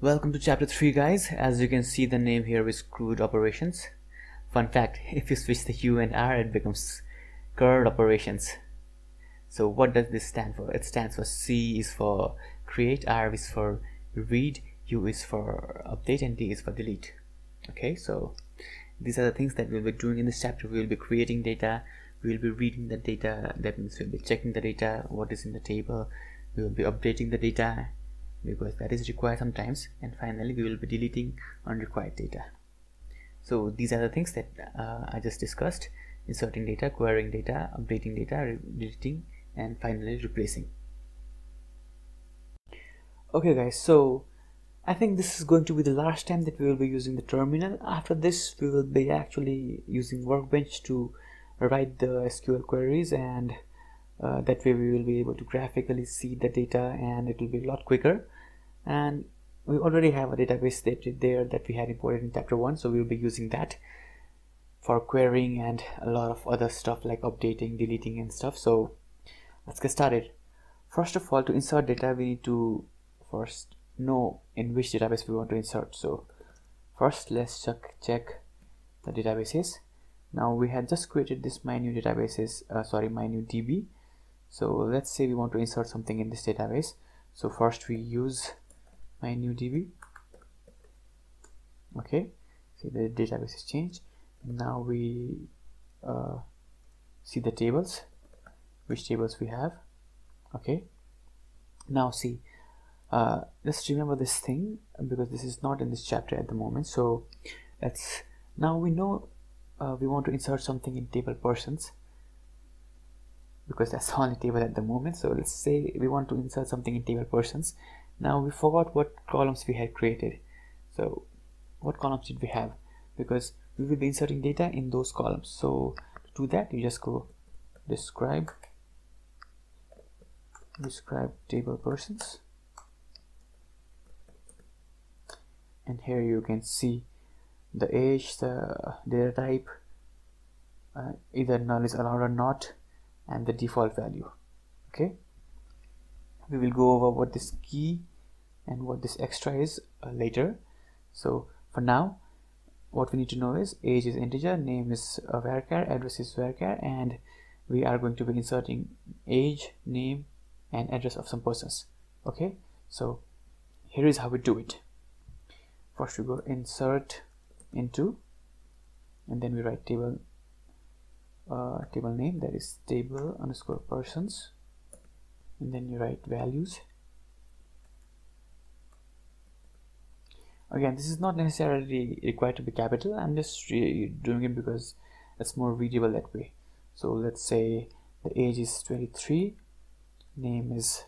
Welcome to chapter 3 guys. As you can see the name here is CRUD operations. Fun fact, if you switch the U and R it becomes CRUD operations. So what does this stand for? It stands for C is for create, R is for read, U is for update and D is for delete. Okay, so these are the things that we'll be doing in this chapter. We will be creating data, we will be reading the data, that means we'll be checking the data, what is in the table, we will be updating the data because that is required sometimes. And finally we will be deleting unrequired data. So these are the things that uh, I just discussed. Inserting data querying data updating data deleting and finally replacing. Okay guys so I think this is going to be the last time that we will be using the terminal. After this we will be actually using workbench to write the SQL queries and uh, that way we will be able to graphically see the data and it will be a lot quicker. And we already have a database that there that we had imported in chapter 1 so we will be using that for querying and a lot of other stuff like updating deleting and stuff. So let's get started. First of all to insert data we need to first know in which database we want to insert. So first let's check check the databases now we had just created this my new databases uh, sorry my new db so let's say we want to insert something in this database. So first we use my new db okay see the database has changed. Now we uh, see the tables which tables we have. Okay now see uh, let's remember this thing because this is not in this chapter at the moment. So let's now we know uh, we want to insert something in table persons. Because that's the only table at the moment so let's say we want to insert something in table persons. Now we forgot what columns we had created. So what columns did we have? Because we will be inserting data in those columns. So to do that you just go describe describe table persons. And here you can see the age the data type uh, either null is allowed or not and the default value. Okay? We will go over what this key and what this extra is uh, later. So for now what we need to know is age is integer name is uh, varchar address is varchar and we are going to be inserting age name and address of some persons. Okay? So here is how we do it. First we go insert into and then we write table uh, table name that is table underscore persons. And then you write values. Again this is not necessarily required to be capital. I'm just doing it because it's more readable that way. So let's say the age is 23 name is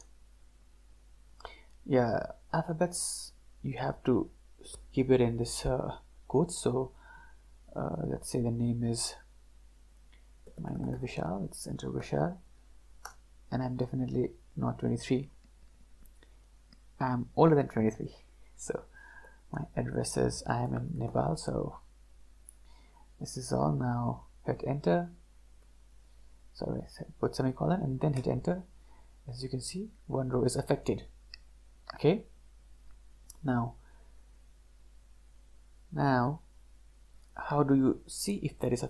yeah alphabets. You have to keep it in this uh, quotes so uh, let's say the name is my name is Vishal let's enter Vishal and I'm definitely not 23 I'm older than 23 so my address is I am in Nepal so this is all. Now hit enter. Sorry put semicolon and then hit enter. As you can see one row is affected. Okay? Now now how do you see if that is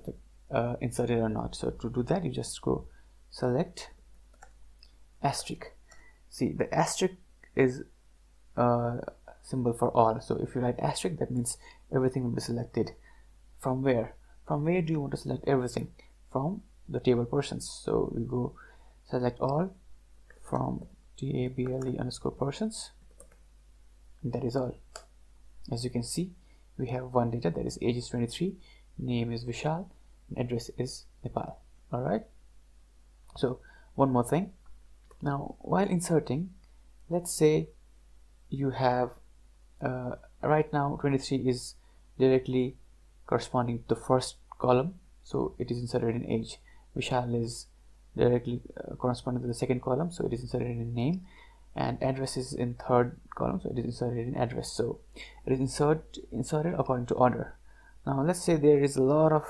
uh, inserted or not? So to do that you just go select asterisk. See the asterisk is uh, symbol for all. So if you write asterisk that means everything will be selected from where? From where do you want to select everything? From the table persons so we go select all from table underscore persons that is all. As you can see we have one data that is age is 23 name is Vishal. And address is Nepal. All right? So one more thing. Now while inserting let's say you have uh, right now 23 is directly corresponding to the first column. So it is inserted in age. Vishal is directly uh, corresponding to the second column. So it is inserted in name and address is in third column so it is inserted in address. So it is insert inserted according to order. Now let's say there is a lot of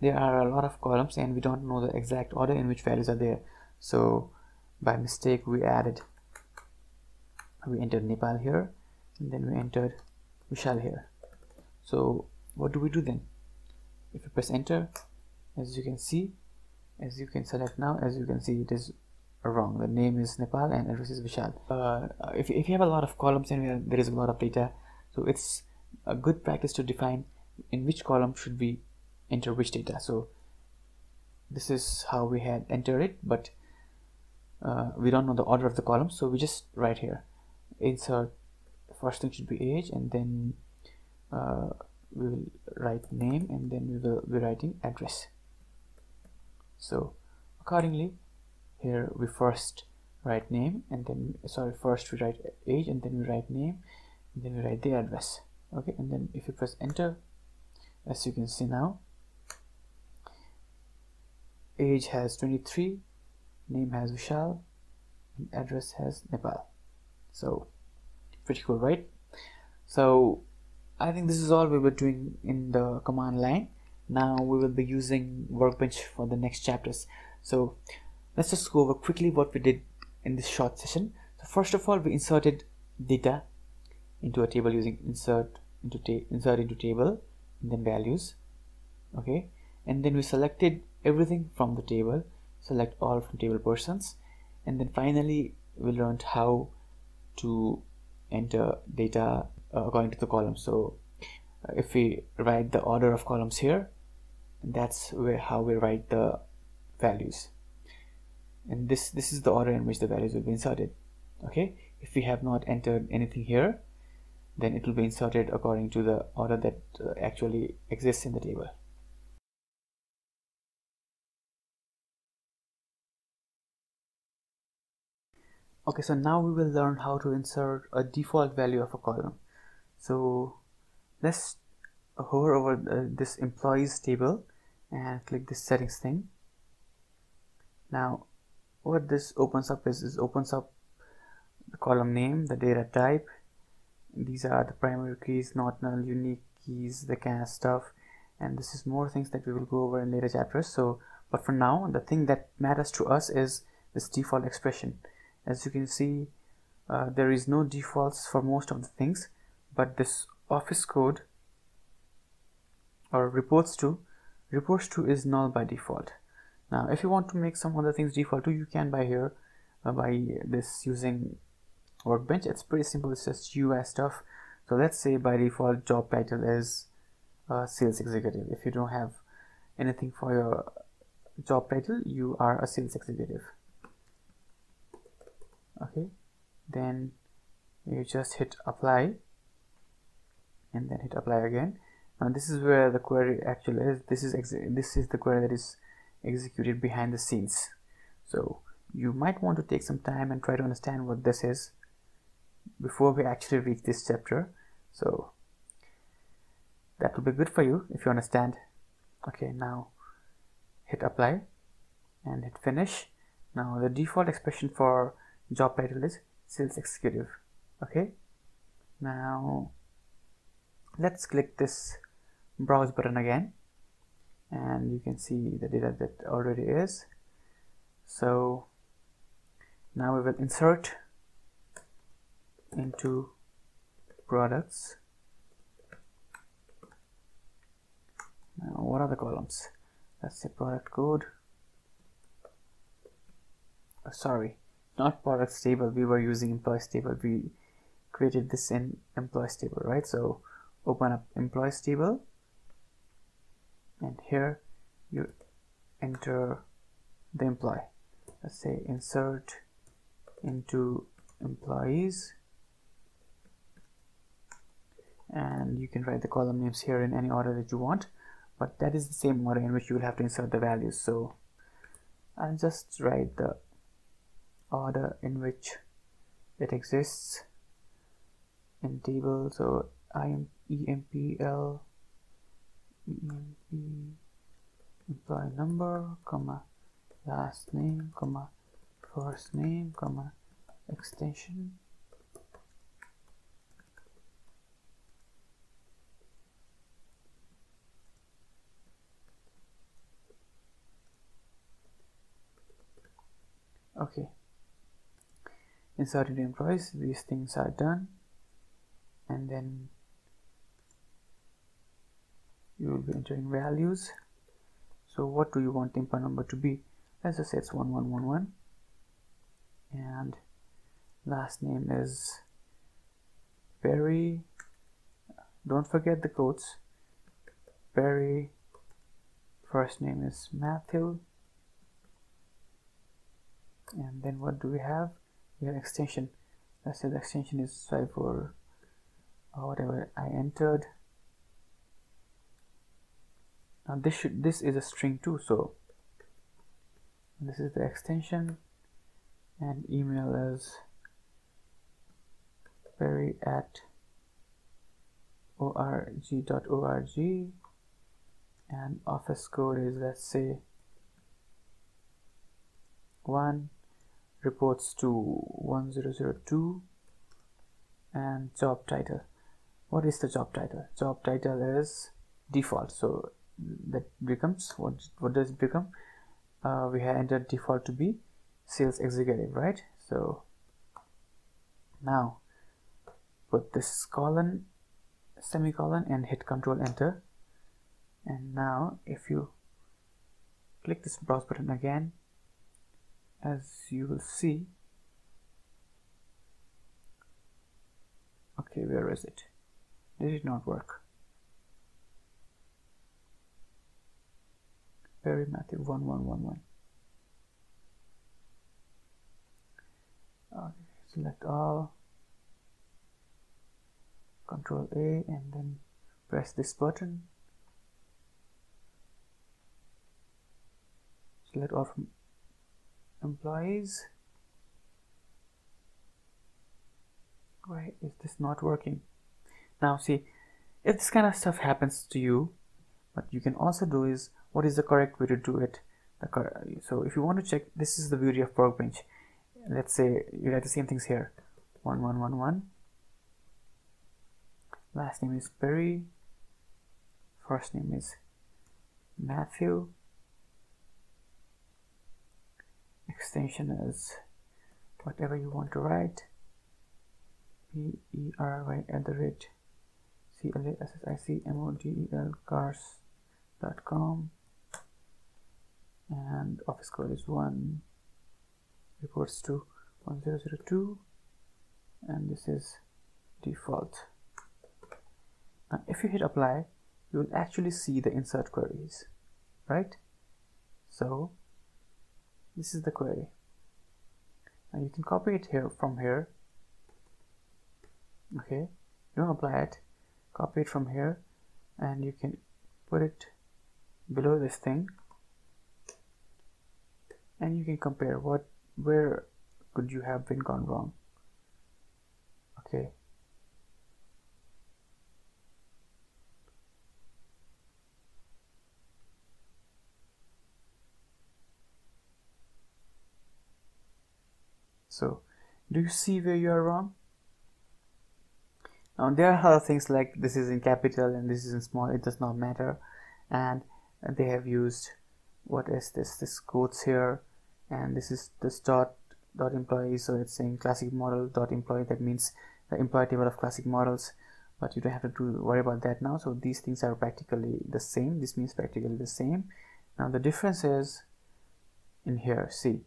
there are a lot of columns and we don't know the exact order in which values are there. So by mistake we added we entered Nepal here and then we entered Vishal here. So what do we do then? If you press enter as you can see as you can select now as you can see it is wrong. The name is Nepal and address is Vishal. Uh, if, if you have a lot of columns and there is a lot of data. So it's a good practice to define in which column should we enter which data. So this is how we had entered it but uh, we don't know the order of the columns so we just write here. Insert first thing should be age and then uh, we will write name and then we will be writing address. So accordingly here we first write name and then sorry first we write age and then we write name and then we write the address. Okay and then if you press enter as you can see now age has 23 name has Vishal and address has Nepal. So pretty cool right? So I think this is all we were doing in the command line. Now we will be using workbench for the next chapters. So let's just go over quickly what we did in this short session. So first of all we inserted data into a table using insert into insert into table and then values okay? And then we selected everything from the table select all from table persons and then finally we learned how to enter data uh, according to the column. So uh, if we write the order of columns here that's where how we write the values and this this is the order in which the values will be inserted. Okay? If we have not entered anything here then it will be inserted according to the order that uh, actually exists in the table. Okay so now we will learn how to insert a default value of a column. So let's hover over the, this employees table and click this settings thing. Now what this opens up is, is opens up the column name the data type. These are the primary keys not null unique keys the kind of stuff. And this is more things that we will go over in later chapters. So but for now the thing that matters to us is this default expression. As you can see uh, there is no defaults for most of the things but this office code or reports to reports to is null by default now if you want to make some other things default too you can by here uh, by this using workbench. It's pretty simple. It's just UI stuff. So let's say by default job title is uh, sales executive. If you don't have anything for your job title you are a sales executive. Okay. Then you just hit apply and then hit apply again. Now this is where the query actually is. This is this is the query that is executed behind the scenes. So you might want to take some time and try to understand what this is before we actually reach this chapter. So that will be good for you if you understand. Okay now hit apply and hit finish. Now the default expression for job title is sales executive. Okay now let's click this browse button again and you can see the data that already is. So now we will insert into products. Now what are the columns? Let's say product code. Oh, sorry not products table we were using employees table we created this in employees table right? So open up employees table and here you enter the employee. Let's say insert into employees. And you can write the column names here in any order that you want but that is the same order in which you will have to insert the values. So I'll just write the order in which it exists. In table so im empl emp employee number comma last name comma first name comma extension. Okay. Insert into employees these things are done and then you will be entering values. So what do you want the employee number to be? Let's just say it's 1111 and last name is Barry don't forget the quotes. Barry first name is Matthew. And then what do we have? We have extension. Let's say the extension is 54 or whatever I entered now this should this is a string too so this is the extension and email is Barry at org.org .org, and office code is let's say 1 reports to 1002 and job title. What is the job title? Job title is default so that becomes what what does it become? Uh, we have entered default to be sales executive right? So now put this colon semicolon and hit control enter. And now if you click this browse button again as you will see okay where is it? Did it not work Matthew 1111 okay select all. Control A and then press this button. Select all from employees. Why is this not working? Now see if this kind of stuff happens to you what you can also do is what is the correct way to do it? So if you want to check this is the beauty of workbench. Let's say you have the same things here. 1111 last name is Perry. First name is Matthew. Extension is whatever you want to write. P e r y at the rate c l a s s i c m o d e l cars dot com and office code is 1 reports to 1002 and this is default. Now if you hit apply you will actually see the insert queries right? So this is the query. Now you can copy it here from here. Okay don't apply it copy it from here and you can put it below this thing and you can compare what where could you have been gone wrong. Okay. So do you see where you are wrong? Now there are other things like this is in capital and this is in small it does not matter. And they have used what is this this quotes here and this is the dot dot employee. So it's saying classic model dot employee. That means the employee table of classic models. But you don't have to do, worry about that now. So these things are practically the same. This means practically the same. Now the difference is in here. See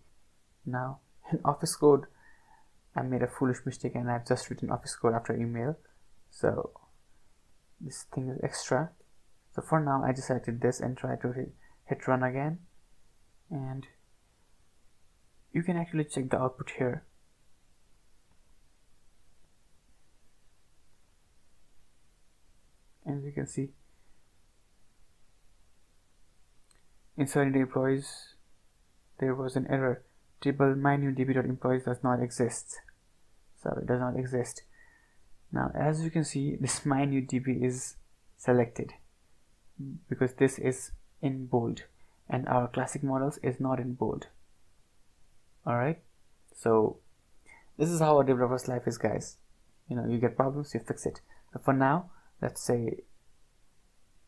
now in office code I made a foolish mistake and I've just written office code after email. So this thing is extra. So for now I just selected this and try to hit run again. And you can actually check the output here. And you can see inserting the employees there was an error. Table mynewdb.employees does not exist. So it does not exist. Now as you can see this mynewdb is selected because this is in bold and our classic models is not in bold alright so this is how a developer's life is guys. You know you get problems you fix it. But for now let's say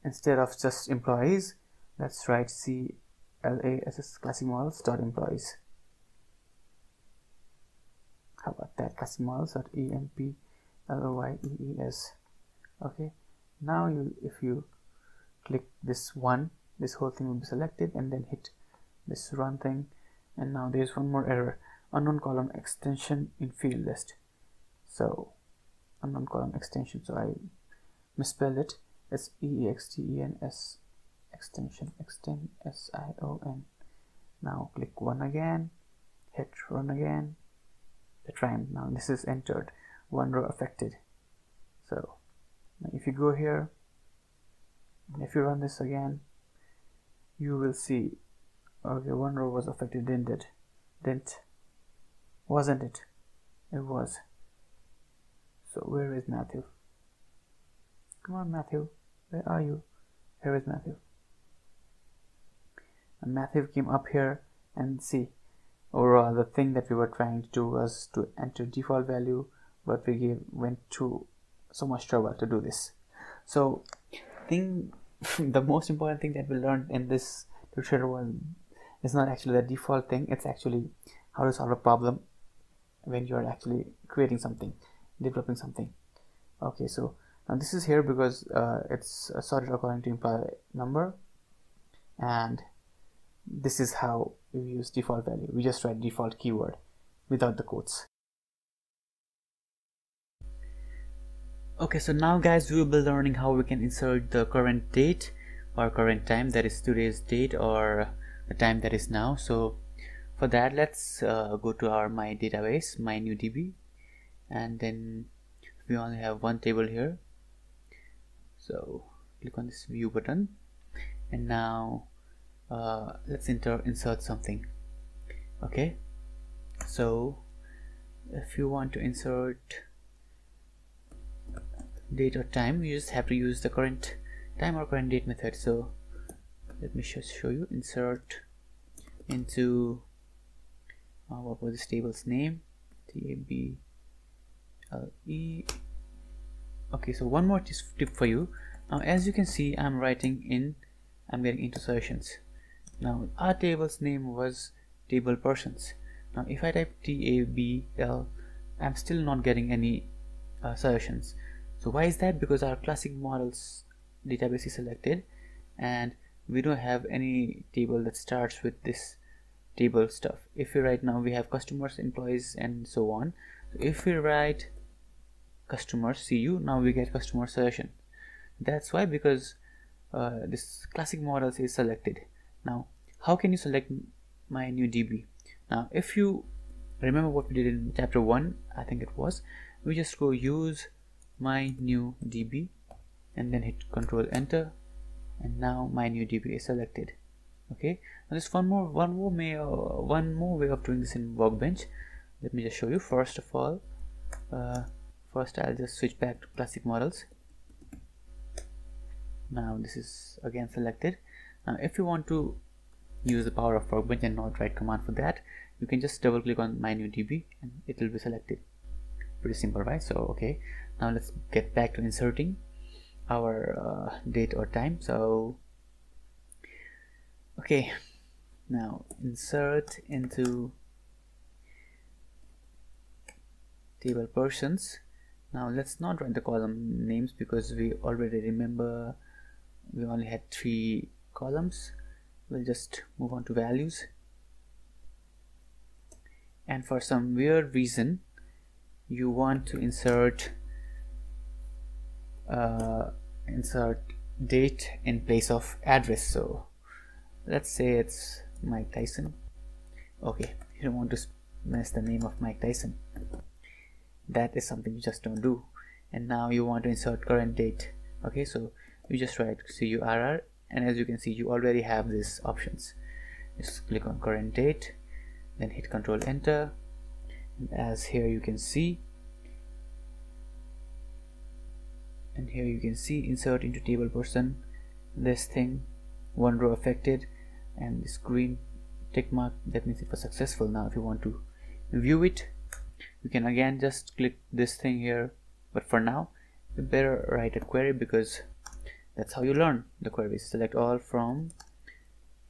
instead of just employees let's write class classic models dot employees. How about that? Classic models dot emp l-o-y-e-e-s okay. Now you if you click this one this whole thing will be selected and then hit this run thing and now there's one more error. Unknown column extension in field list. So unknown column extension. So I misspelled it. It's E-X-T-E-N-S extension. Extend S-I-O-N now click one again. Hit run again. The trend now this is entered. One row affected. So if you go here if you run this again you will see okay one row was affected didn't it? Didn't? Wasn't it? It was. So where is Matthew? Come on Matthew. Where are you? Here is Matthew. And Matthew came up here and see oh, overall the thing that we were trying to do was to enter default value but we gave went to so much trouble to do this. So thing the most important thing that we learned in this tutorial was is not actually the default thing. It's actually how to solve a problem when you're actually creating something developing something. Okay so now this is here because uh, it's sorted according to employee number. And this is how we use default value. We just write default keyword without the quotes. Okay so now guys we will be learning how we can insert the current date or current time that is today's date or the time that is now. So for that let's uh, go to our my database my new db and then we only have one table here. So click on this view button. And now uh, let's enter insert something. Okay? So if you want to insert date or time you just have to use the current time or current date method. So let me just show you. Insert into uh, what was this table's name? T A B L E. Okay so one more tip for you. Now as you can see I'm writing in I'm getting into now our table's name was table persons. Now if I type T A B L I'm still not getting any uh, so why is that? Because our classic models database is selected and we don't have any table that starts with this table stuff. If we write now we have customers employees and so on. If we write customers cu now we get customer session that's why because uh, this classic models is selected. Now how can you select my new db now if you remember what we did in chapter 1 i think it was we just go use my new db and then hit control enter and now my new db is selected. Okay? Now there's one more one more may uh, one more way of doing this in workbench. Let me just show you. First of all uh, first I'll just switch back to classic models. Now this is again selected. Now if you want to use the power of workbench and not write command for that you can just double click on my new db and it will be selected. Pretty simple right? So okay. Now let's get back to inserting our uh, date or time. So okay. Now insert into table persons now let's not write the column names because we already remember we only had three columns. We'll just move on to values. And for some weird reason you want to insert uh, insert date in place of address. So let's say it's Mike Tyson. Okay you don't want to mess the name of Mike Tyson. That is something you just don't do. And now you want to insert current date. Okay so you just write curr and as you can see you already have these options. Just click on current date then hit control enter. And as here you can see and here you can see insert into table person this thing one row affected and this green tick mark that means it was successful. Now if you want to view it you can again just click this thing here. But for now you better write a query because that's how you learn the queries. Select all from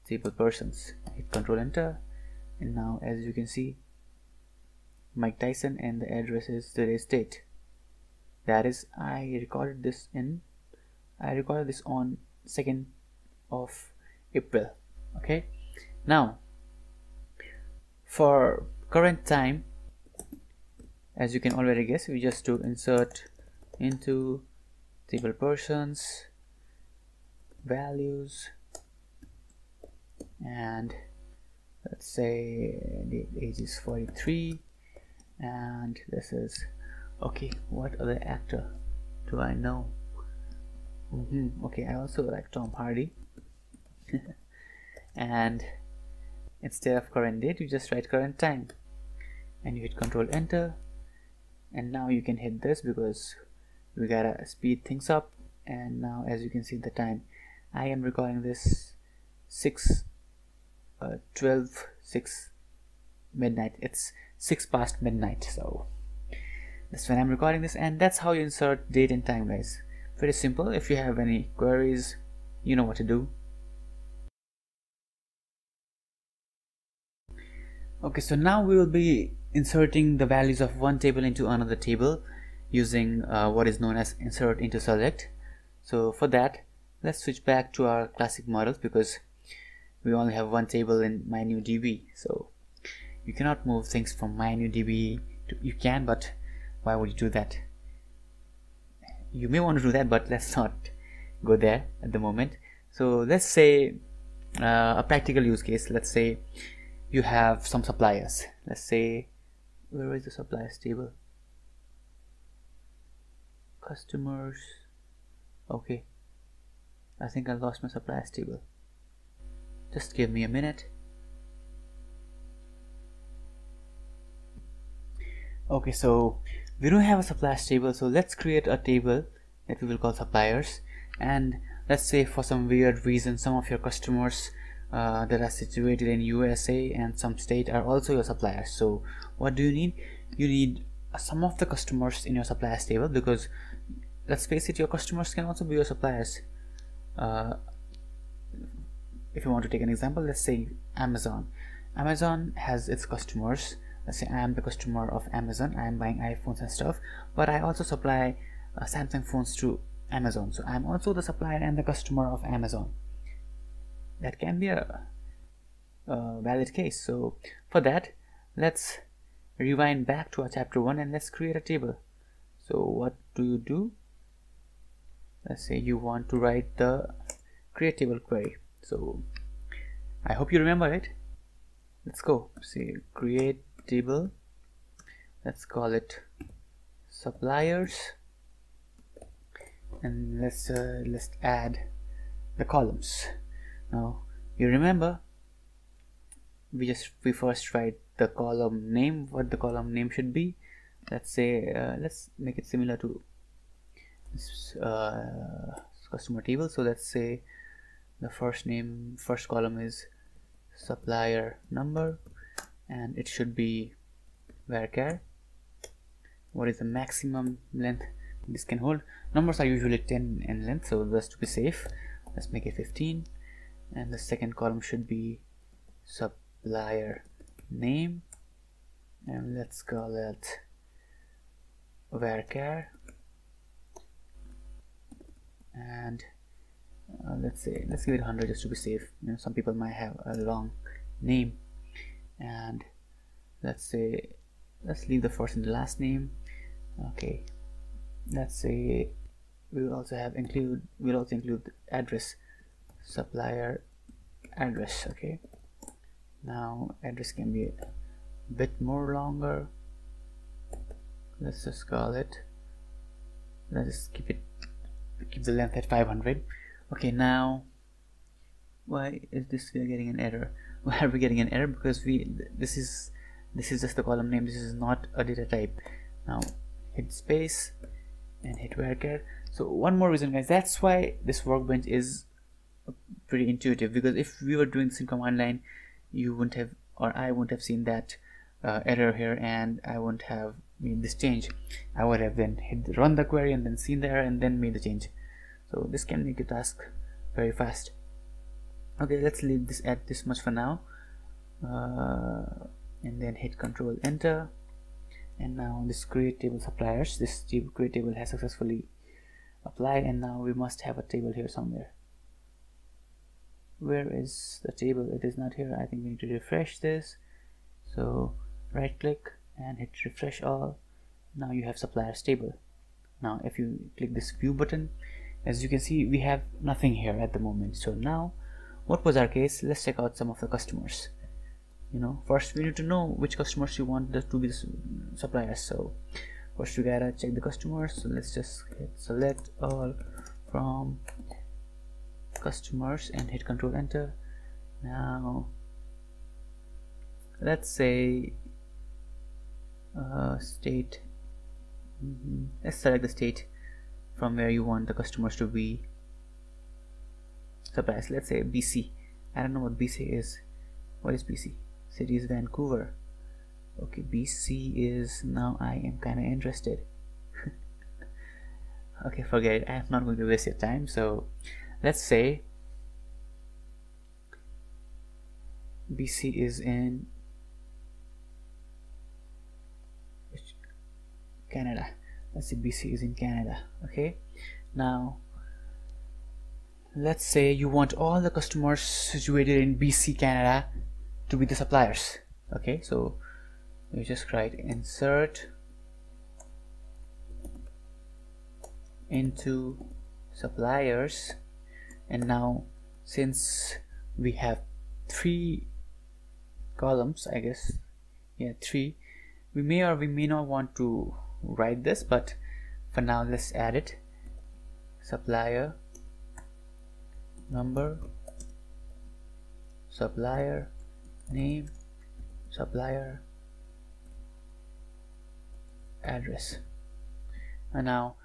table persons. Hit control enter. And now as you can see Mike Tyson and the address is today's date that is I recorded this in I recorded this on 2nd of April okay? Now for current time as you can already guess we just do insert into table persons values and let's say the age is 43 and this is okay what other actor do I know? Mm -hmm. okay I also like Tom Hardy. And instead of current date you just write current time. And you hit control enter. And now you can hit this because we gotta speed things up. And now as you can see the time I am recording this 6 uh, 12 6 midnight. It's 6 past midnight so that's when I'm recording this and that's how you insert date and time guys. Very simple. If you have any queries you know what to do. Okay so now we will be inserting the values of one table into another table using uh, what is known as insert into select. So for that let's switch back to our classic models because we only have one table in my new db so you cannot move things from my new db to, you can but why would you do that? You may want to do that but let's not go there at the moment. So let's say uh, a practical use case. Let's say you have some suppliers. Let's say where is the suppliers table? Customers. Okay. I think I lost my suppliers table. Just give me a minute. Okay so we don't have a suppliers table so let's create a table that we will call suppliers. And let's say for some weird reason some of your customers uh, that are situated in USA and some state are also your suppliers. So what do you need? You need some of the customers in your suppliers table because let's face it your customers can also be your suppliers. Uh, if you want to take an example let's say Amazon. Amazon has its customers let's say I am the customer of Amazon I am buying iPhones and stuff but I also supply uh, Samsung phones to Amazon. So I'm also the supplier and the customer of Amazon. That can be a, a valid case. So for that let's rewind back to our chapter 1 and let's create a table. So what do you do? Let's say you want to write the create table query. So I hope you remember it. Let's go. See create table. Let's call it suppliers. And let's uh, let's add the columns. Now you remember we just we first write the column name what the column name should be. Let's say uh, let's make it similar to uh, customer table. So let's say the first name first column is supplier number and it should be varchar what is the maximum length this can hold? Numbers are usually 10 in length so just to be safe. Let's make it 15 and the second column should be supplier name. And let's call it varchar and uh, let's say let's give it 100 just to be safe. You know some people might have a long name and let's say let's leave the first and the last name. Okay. Let's say we will also have include we'll also include address supplier address okay? Now address can be a bit more longer. Let's just call it let's just keep it keep the length at 500 okay now why is this are getting an error why are we getting an error? Because we this is this is just the column name. This is not a data type. Now hit space and hit varchar so one more reason guys. That's why this workbench is pretty intuitive. Because if we were doing this in command line you wouldn't have or I wouldn't have seen that uh, error here and I wouldn't have made this change. I would have then hit run the query and then seen the error and then made the change. So this can make your task very fast okay let's leave this at this much for now. Uh, and then hit control enter. And now this create table suppliers this create table has successfully applied. And now we must have a table here somewhere. Where is the table? It is not here. I think we need to refresh this. So right click and hit refresh all. Now you have suppliers table. Now if you click this view button as you can see we have nothing here at the moment. So now what was our case? Let's check out some of the customers. You know first we need to know which customers you want to be the suppliers. So first you gotta check the customers. So let's just hit select all from customers and hit control enter. Now let's say uh, state mm -hmm. let's select the state from where you want the customers to be suppliers let's say BC I don't know what BC is. What is BC city is Vancouver. Okay BC is now I am kinda interested. Okay forget it. I'm not going to waste your time so let's say BC is in Canada. Let's say BC is in Canada okay? Now let's say you want all the customers situated in BC Canada to be the suppliers. Okay so you just write insert into suppliers. And now since we have three columns I guess yeah three we may or we may not want to write this but for now let's add it. Supplier number. Supplier. Name. Supplier. Address. And now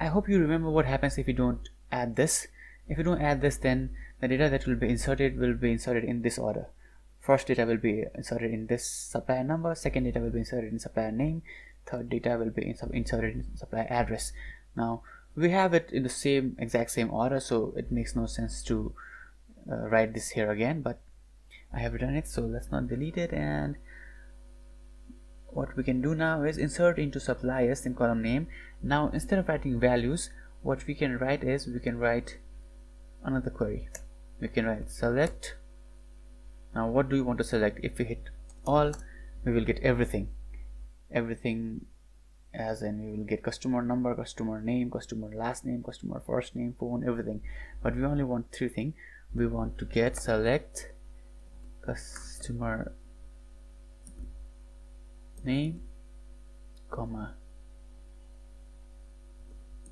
I hope you remember what happens if you don't add this. If you don't add this then the data that will be inserted will be inserted in this order. First data will be inserted in this supplier number second data will be inserted in supplier name third data will be inserted in supplier address. Now we have it in the same exact same order so it makes no sense to uh, write this here again but I have done it so let's not delete it and what we can do now is insert into suppliers in column name. Now instead of writing values what we can write is we can write another query. We can write select. Now what do we want to select? If we hit all we will get everything. Everything as in we will get customer number customer name customer last name customer first name phone everything. But we only want three things we want to get select customer name comma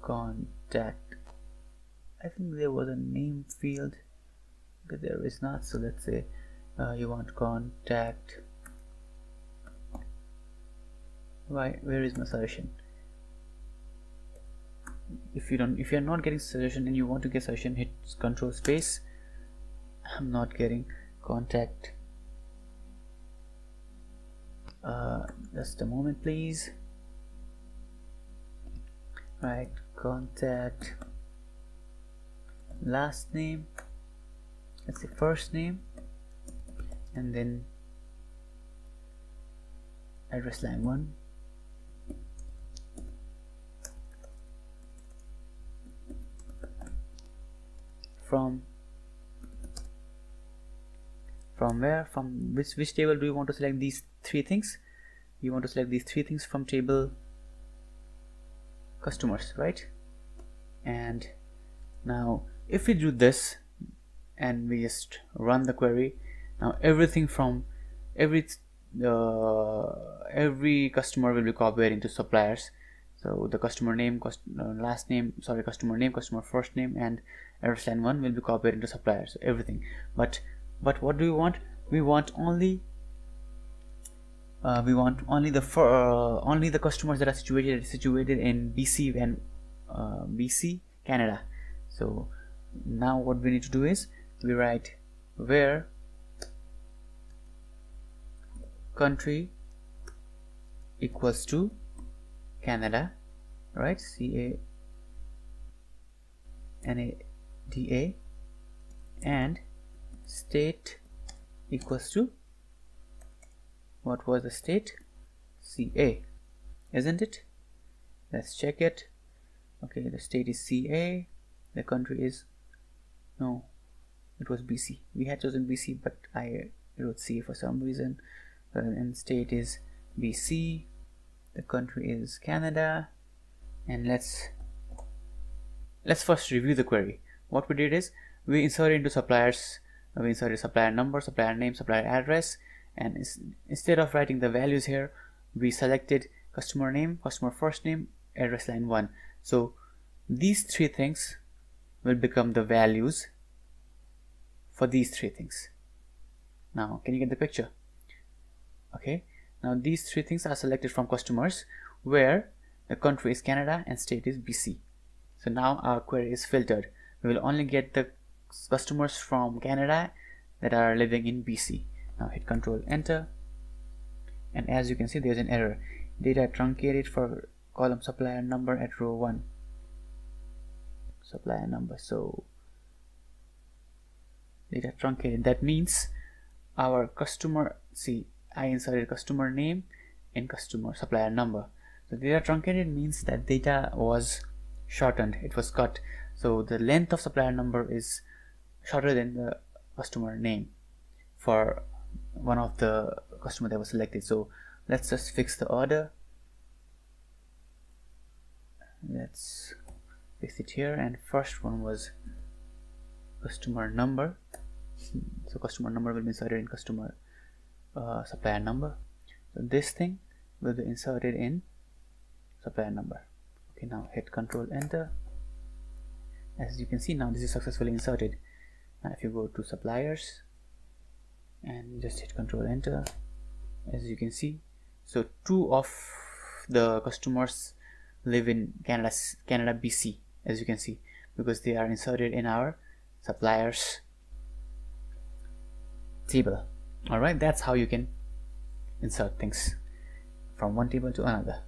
contact. I think there was a name field but there is not. So let's say uh, you want contact why where is my suggestion? If you don't if you're not getting suggestion and you want to get suggestion hit control space. I'm not getting contact. Uh, just a moment please. Right contact. Last name. Let's say first name. And then address line 1 from from where? From which which table do you want to select these three things? You want to select these three things from table customers right? And now if we do this and we just run the query now everything from every uh, every customer will be copied into suppliers. So the customer name cost, uh, last name sorry customer name customer first name and line 1 will be copied into suppliers so everything. But but what do we want? We want only uh, we want only the uh, only the customers that are situated situated in BC and uh, BC Canada. So now what we need to do is we write where country equals to Canada right? C A N A D A and state equals to what was the state? CA isn't it? Let's check it. Okay the state is CA the country is no it was BC we had chosen BC but I wrote C for some reason. Uh, and state is BC the country is Canada. And let's let's first review the query what we did is we inserted into suppliers uh, we inserted supplier number supplier name supplier address and instead of writing the values here we selected customer name customer first name address line 1 so these three things will become the values for these three things. Now can you get the picture? Okay. Now these three things are selected from customers where the country is Canada and state is BC so now our query is filtered we will only get the customers from Canada that are living in BC now hit control enter. And as you can see there's an error. Data truncated for column supplier number at row 1 supplier number so data truncated. That means our customer see I inserted customer name in customer supplier number. So data truncated means that data was shortened. It was cut so the length of supplier number is shorter than the customer name for one of the customer that was selected. So let's just fix the order. Let's fix it here. And first one was customer number. So customer number will be inserted in customer uh, supplier number. So this thing will be inserted in supplier number. Okay now hit control enter as you can see now this is successfully inserted. Now if you go to suppliers and just hit control enter as you can see so two of the customers live in Canada Canada BC as you can see because they are inserted in our suppliers table. Alright that's how you can insert things from one table to another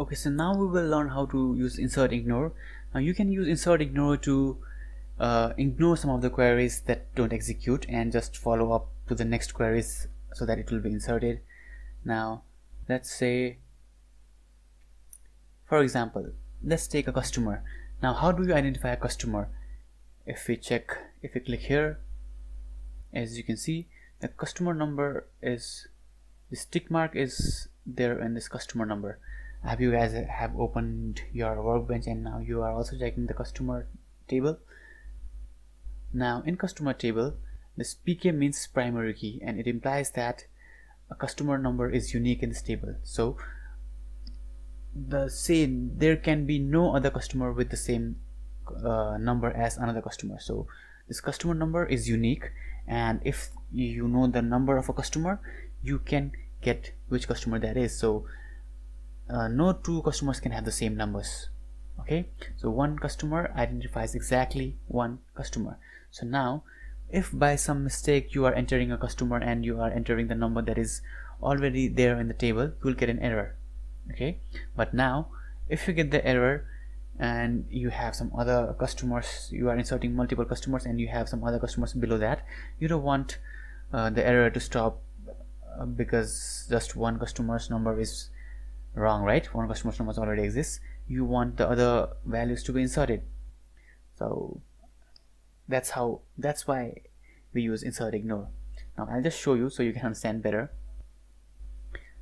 okay so now we will learn how to use insert ignore. Now you can use insert ignore to uh, ignore some of the queries that don't execute and just follow up to the next queries so that it will be inserted. Now let's say for example let's take a customer. Now how do you identify a customer? If we check if we click here as you can see the customer number is the tick mark is there in this customer number have you guys have opened your workbench and now you are also checking the customer table? Now in customer table this pk means primary key and it implies that a customer number is unique in this table so the same there can be no other customer with the same uh, number as another customer. So this customer number is unique and if you know the number of a customer you can get which customer that is. So uh, no two customers can have the same numbers okay? So one customer identifies exactly one customer. So now if by some mistake you are entering a customer and you are entering the number that is already there in the table you will get an error okay? But now if you get the error and you have some other customers you are inserting multiple customers and you have some other customers below that you don't want uh, the error to stop uh, because just one customer's number is wrong right? One customer's number already exists. You want the other values to be inserted. So that's how that's why we use insert ignore. Now I'll just show you so you can understand better.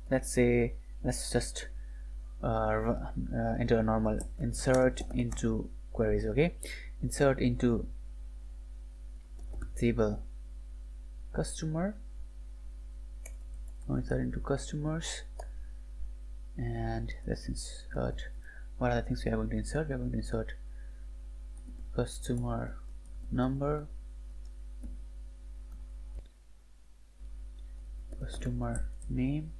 Let's say let's just uh, uh, enter a normal. Insert into queries okay? Insert into table. Customer. Insert into customers and let's insert what are the things we are going to insert. We are going to insert customer number customer name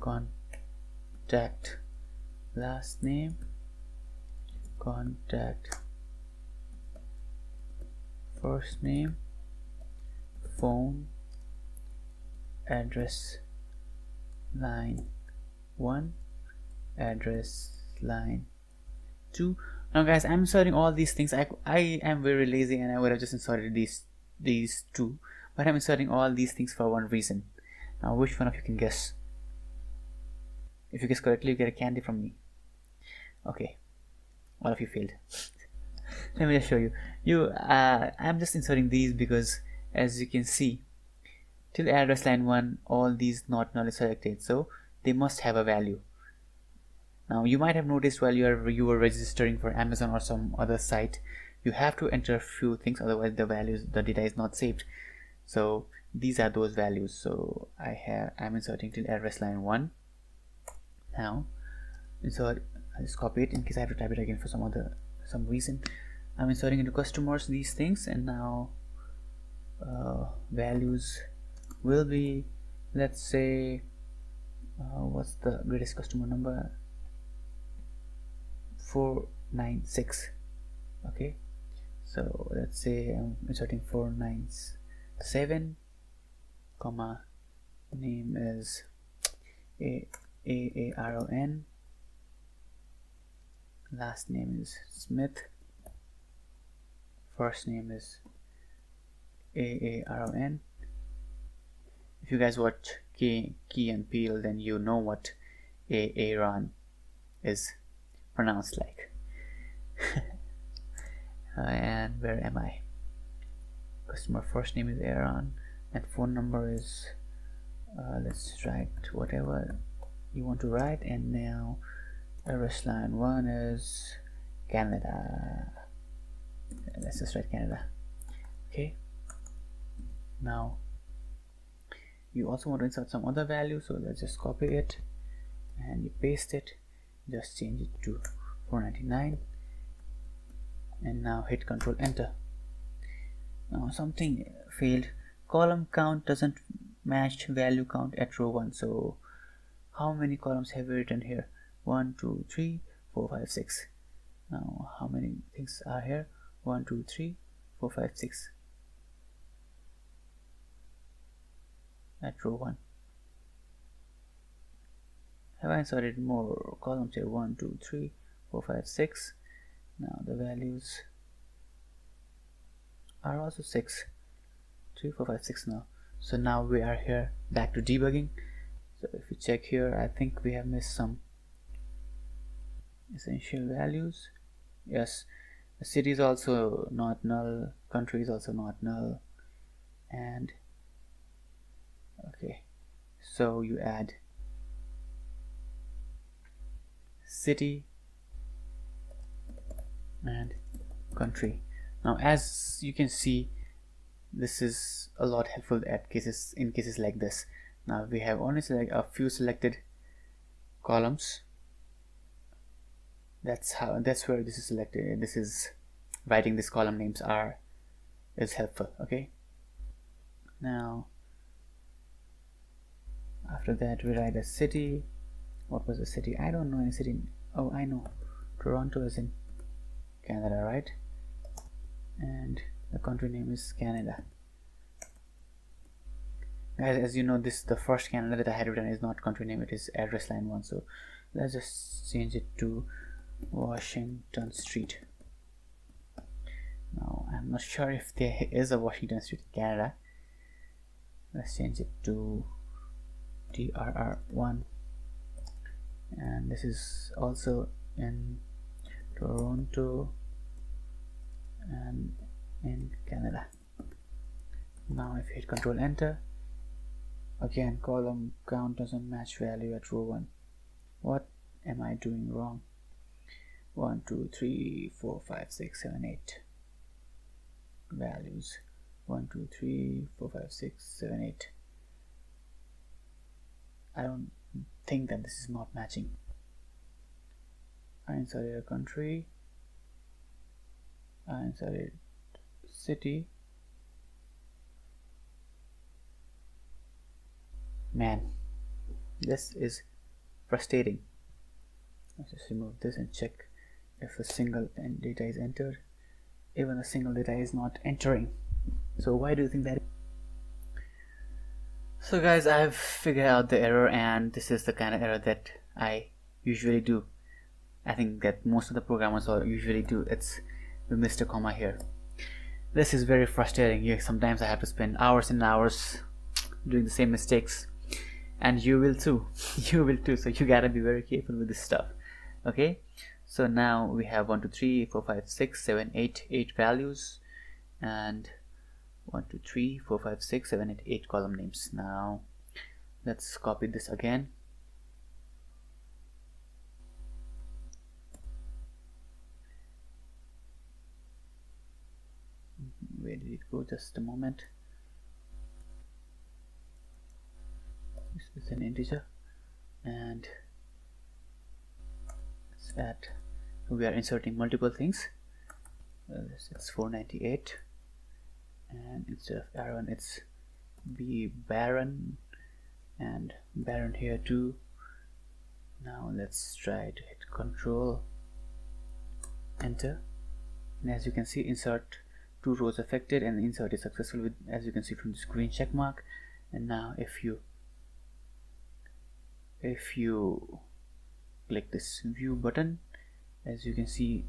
contact last name contact first name phone address line 1 address line 2 now guys i'm inserting all these things. I i am very lazy and i would have just inserted these these two but I'm inserting all these things for one reason. Now which one of you can guess? If you guess correctly you get a candy from me. Okay. All of you failed. Let me just show you. You uh, I'm just inserting these because as you can see till address line 1 all these not null is selected so they must have a value. Now you might have noticed while you are you were registering for Amazon or some other site you have to enter a few things otherwise the values the data is not saved. So these are those values. So I have I'm inserting till address line 1 now insert I'll just copy it in case I have to type it again for some other some reason. I'm inserting into customers these things and now uh, values will be let's say uh, what's the greatest customer number? 496 okay? So let's say I'm inserting 497 comma name is a a a r o n. Last name is Smith. First name is a a r o n if you guys watch Key, Key and Peele then you know what a Aaron is pronounced like. And where am I? Customer first name is Aaron and phone number is uh, let's write whatever you want to write. And now address line 1 is Canada. Let's just write Canada. Okay? Now you also want to insert some other value so let's just copy it and you paste it. Just change it to 499 and now hit control enter. Now something failed. Column count doesn't match value count at row 1 so how many columns have we written here? 1 2 3 4 5 6 now how many things are here? 1 2 3 4 5 6 at row 1 have I inserted more columns here? 1 2 3 4 5 6 now the values are also 6 3 4 5 6 now. So now we are here back to debugging. So if you check here I think we have missed some essential values. Yes the city is also not null. Country is also not null. And okay. So you add city and country. Now as you can see this is a lot helpful at cases in cases like this. Now we have only select a few selected columns. That's how that's where this is selected this is writing this column names are is helpful okay? Now after that we write a city. What was the city? I don't know any city. Oh I know. Toronto is in Canada right? And the country name is Canada. Guys as you know this the first Canada that I had written. Is not country name it is address line one. So let's just change it to Washington Street. Now I'm not sure if there is a Washington Street Canada. Let's change it to TRR1 and this is also in Toronto and in Canada. Now if you hit control enter again column count doesn't match value at row 1 what am I doing wrong? 1 2 3 4 5 6 7 8 values. 1 2 3 4 5 6 7 8 I don't think that this is not matching. I inserted a country. I inserted city. Man this is frustrating. Let's just remove this and check if a single data is entered. Even a single data is not entering. So why do you think that so guys I've figured out the error and this is the kind of error that I usually do. I think that most of the programmers are usually do. It's we missed a comma here. This is very frustrating. You sometimes I have to spend hours and hours doing the same mistakes. And you will too. You will too. So you gotta be very careful with this stuff. Okay? So now we have 1 2 3 4 5 6 7 8 8 values. And 1 2 3 4 5 6 7 8 8 column names. Now let's copy this again. Where did it go? Just a moment. This is an integer. And let's add we are inserting multiple things. Uh, is 498 and instead of Aaron. It's be Baron. And Baron here too. Now let's try to hit control. Enter. And as you can see insert two rows affected and insert is successful with as you can see from this green check mark. And now if you if you click this view button as you can see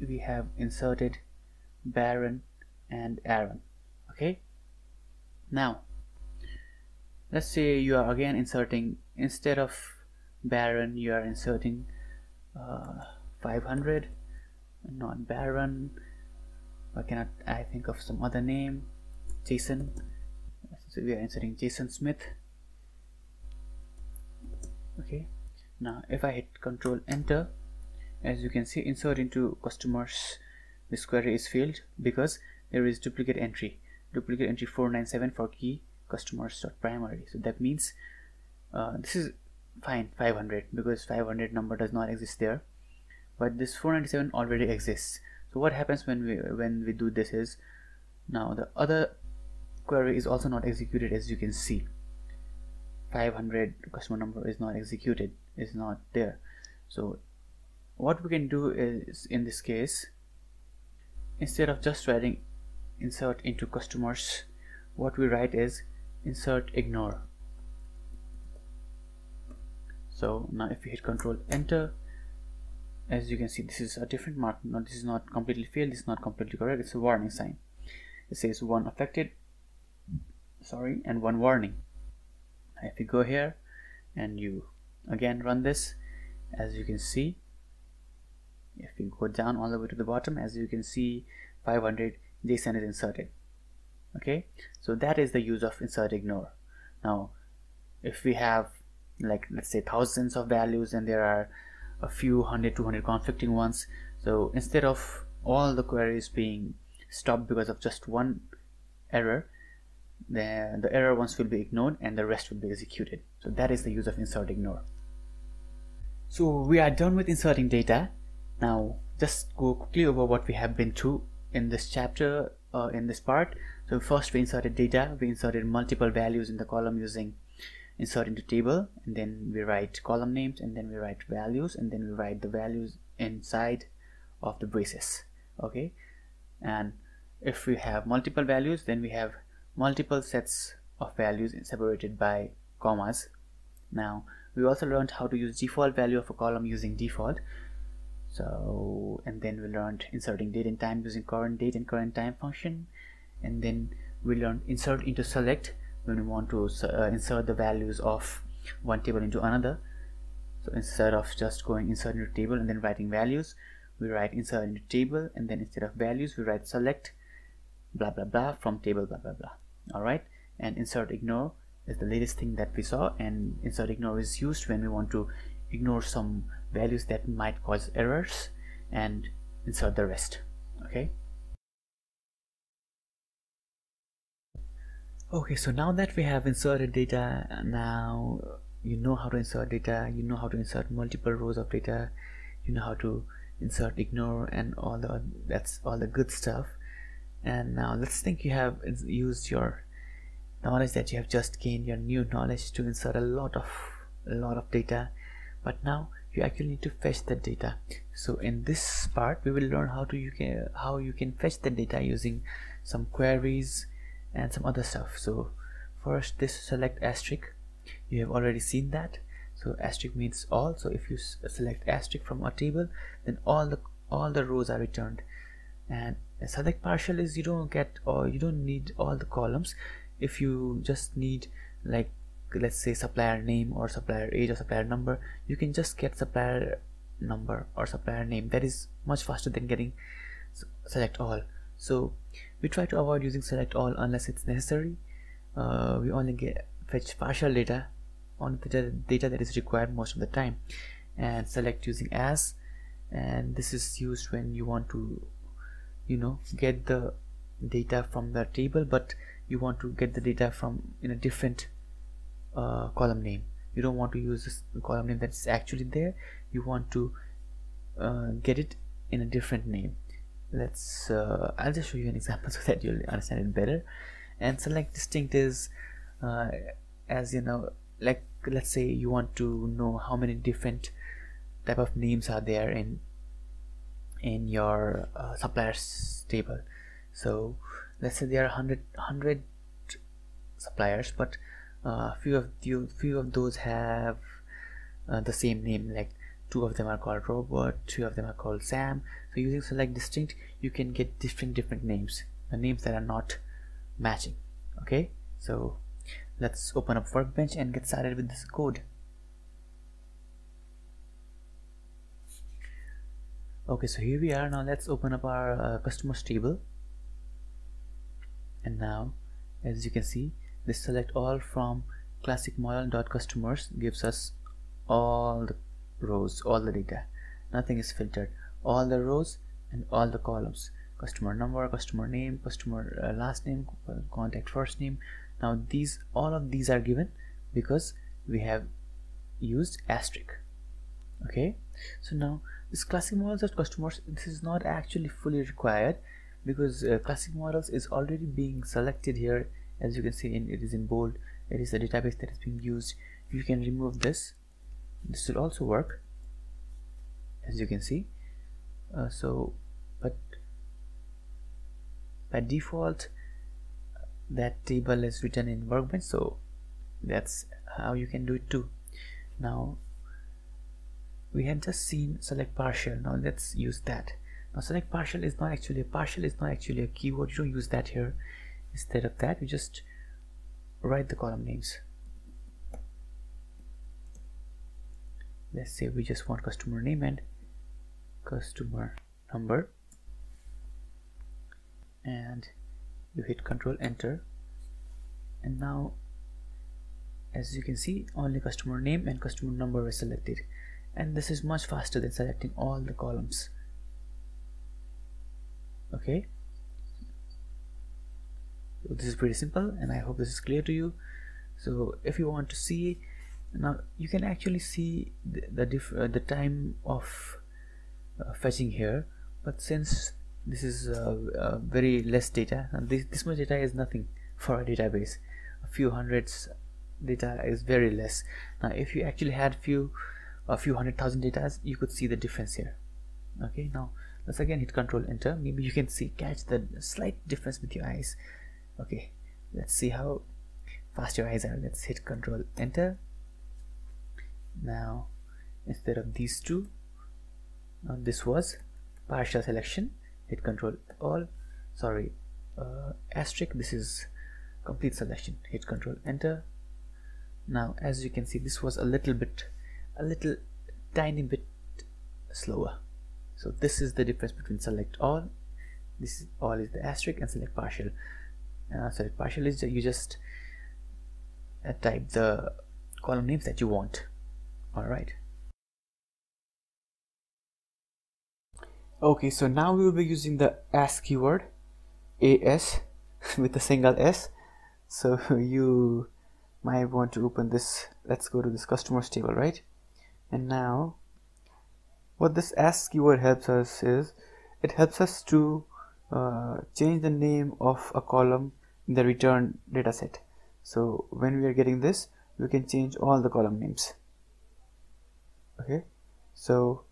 we have inserted Baron and Aaron okay? Now let's say you are again inserting instead of Baron you are inserting uh, 500 not Baron. Why cannot I think of some other name. Jason. So we are inserting Jason Smith. Okay? Now if I hit control enter as you can see insert into customers this query is failed because there is duplicate entry duplicate entry 497 for key customers primary. So that means uh, this is fine 500 because 500 number does not exist there. But this 497 already exists. So what happens when we when we do this is now the other query is also not executed as you can see. 500 customer number is not executed is not there. So what we can do is in this case instead of just writing insert into customers what we write is insert ignore. So now if we hit control enter as you can see this is a different mark. Now this is not completely failed. This is not completely correct. It's a warning sign. It says one affected sorry and one warning. If you go here and you again run this as you can see if you go down all the way to the bottom as you can see 500 Jason is inserted. Okay? So that is the use of insert ignore. Now if we have like let's say thousands of values and there are a few hundred 200 conflicting ones so instead of all the queries being stopped because of just one error the, the error ones will be ignored and the rest will be executed. So that is the use of insert ignore. So we are done with inserting data. Now just go quickly over what we have been through in this chapter uh, in this part. So first we inserted data we inserted multiple values in the column using insert into table and then we write column names and then we write values and then we write the values inside of the braces okay? And if we have multiple values then we have multiple sets of values separated by commas. Now we also learned how to use default value of a column using default so and then we learned inserting date and time using current date and current time function. And then we learned insert into select when we want to uh, insert the values of one table into another. So instead of just going insert into table and then writing values we write insert into table and then instead of values we write select blah blah blah from table blah blah blah. Alright and insert ignore is the latest thing that we saw. And insert ignore is used when we want to ignore some values that might cause errors and insert the rest okay? Okay so now that we have inserted data now you know how to insert data you know how to insert multiple rows of data you know how to insert ignore and all the that's all the good stuff. And now let's think you have used your knowledge that you have just gained your new knowledge to insert a lot of a lot of data. But now you actually need to fetch the data. So in this part we will learn how to you can how you can fetch the data using some queries and some other stuff. So first this select asterisk. You have already seen that. So asterisk means all. So if you select asterisk from a table then all the all the rows are returned. And select partial is you don't get or you don't need all the columns. If you just need like let's say supplier name or supplier age or supplier number you can just get supplier number or supplier name. That is much faster than getting select all. So we try to avoid using select all unless it's necessary. Uh, we only get fetch partial data on the data that is required most of the time and select using as. And this is used when you want to you know get the data from the table but you want to get the data from in a different uh, column name. You don't want to use this column name that's actually there. You want to uh, get it in a different name. Let's uh, I'll just show you an example so that you'll understand it better. And select distinct is uh, as you know like let's say you want to know how many different type of names are there in in your uh, suppliers table. So let's say there are 100 100 suppliers but uh, few of you few of those have uh, the same name like two of them are called Robert two of them are called sam. So using select distinct you can get different different names. The names that are not matching okay? So let's open up workbench and get started with this code. Okay so here we are. Now let's open up our uh, customers table. And now as you can see this select all from classic model dot customers gives us all the rows all the data. Nothing is filtered. All the rows and all the columns. Customer number customer name customer uh, last name contact first name. Now these all of these are given because we have used asterisk. Okay? So now this classic models of customers this is not actually fully required because uh, classic models is already being selected here as you can see in, it is in bold. It is a database that is being used. You can remove this this will also work as you can see. Uh, so but by default that table is written in workbench so that's how you can do it too. Now we had just seen select partial. Now let's use that. Now select partial is not actually a partial is not actually a keyword. You don't use that here instead of that we just write the column names. Let's say we just want customer name and customer number. And you hit control enter. And now as you can see only customer name and customer number were selected. And this is much faster than selecting all the columns. Okay this is pretty simple and I hope this is clear to you. So if you want to see now you can actually see the the, uh, the time of uh, fetching here but since this is uh, uh, very less data and this, this much data is nothing for a database. A few hundreds data is very less. Now if you actually had few a few hundred thousand data you could see the difference here. Okay now let's again hit control enter. Maybe you can see catch the slight difference with your eyes okay let's see how fast your eyes are. Let's hit control enter. Now instead of these two now this was partial selection. Hit control all. Sorry uh, asterisk this is complete selection. Hit control enter. Now as you can see this was a little bit a little tiny bit slower. So this is the difference between select all. This is all is the asterisk and select partial uh, select partial is you just uh, type the column names that you want. All right. Okay so now we will be using the as keyword as with a single s. So you might want to open this. Let's go to this customers table right? And now what this as keyword helps us is it helps us to uh, change the name of a column the return dataset so when we are getting this we can change all the column names. Okay? So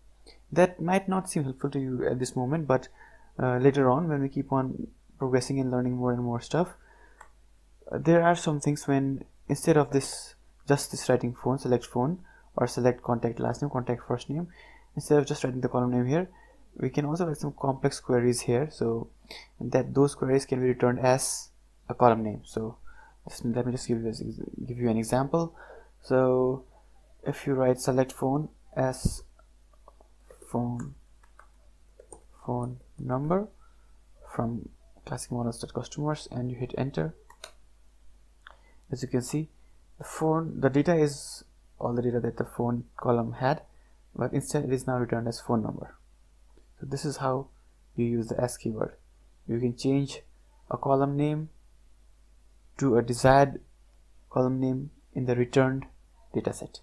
that might not seem helpful to you at this moment but uh, later on when we keep on progressing and learning more and more stuff uh, there are some things when instead of this just this writing phone select phone or select contact last name contact first name instead of just writing the column name here we can also write some complex queries here. So that those queries can be returned as a column name. So let me just give you give you an example. So if you write select phone as phone phone number from classic models.customers and you hit enter. As you can see the phone the data is all the data that the phone column had but instead it is now returned as phone number. So this is how you use the s keyword. You can change a column name to a desired column name in the returned dataset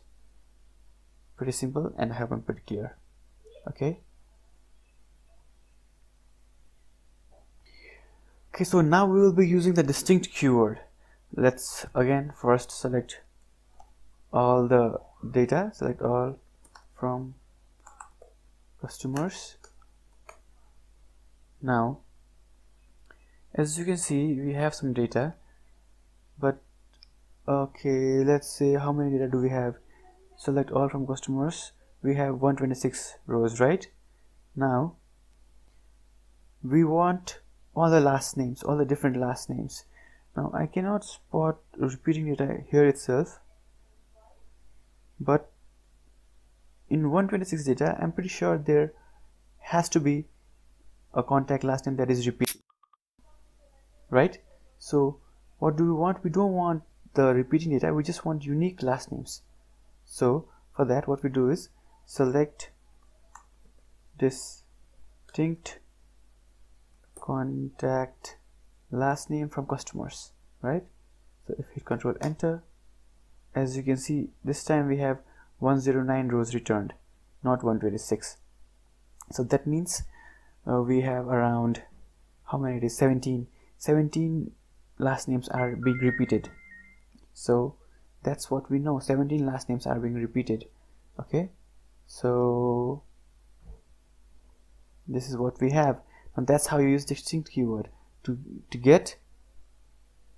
pretty simple and I hope I'm pretty clear. Okay? Okay so now we will be using the distinct keyword. Let's again first select all the data select all from customers. Now as you can see we have some data but okay let's say how many data do we have? Select all from customers. We have 126 rows right? Now we want all the last names all the different last names. Now I cannot spot repeating data here itself but in 126 data I'm pretty sure there has to be a contact last name that is repeated right? So what do we want? We don't want the repeating data. We just want unique last names. So for that what we do is select distinct contact last name from customers right? So if we control enter as you can see this time we have 109 rows returned not 126 so that means uh, we have around how many it is? 17 17 last names are being repeated. So that's what we know. 17 last names are being repeated. Okay? So this is what we have. And that's how you use distinct keyword to to get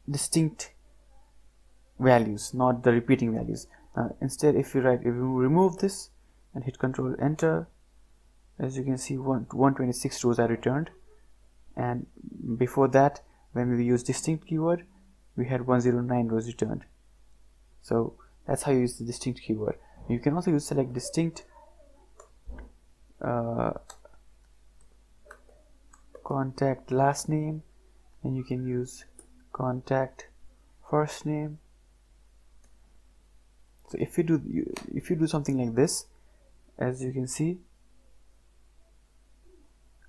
distinct values not the repeating values. Now instead if you write if you remove this and hit control enter as you can see one, 126 rows are returned. And before that when we use distinct keyword we had 109 rows returned. So that's how you use the distinct keyword. You can also use select distinct uh, contact last name and you can use contact first name. So if you do if you do something like this as you can see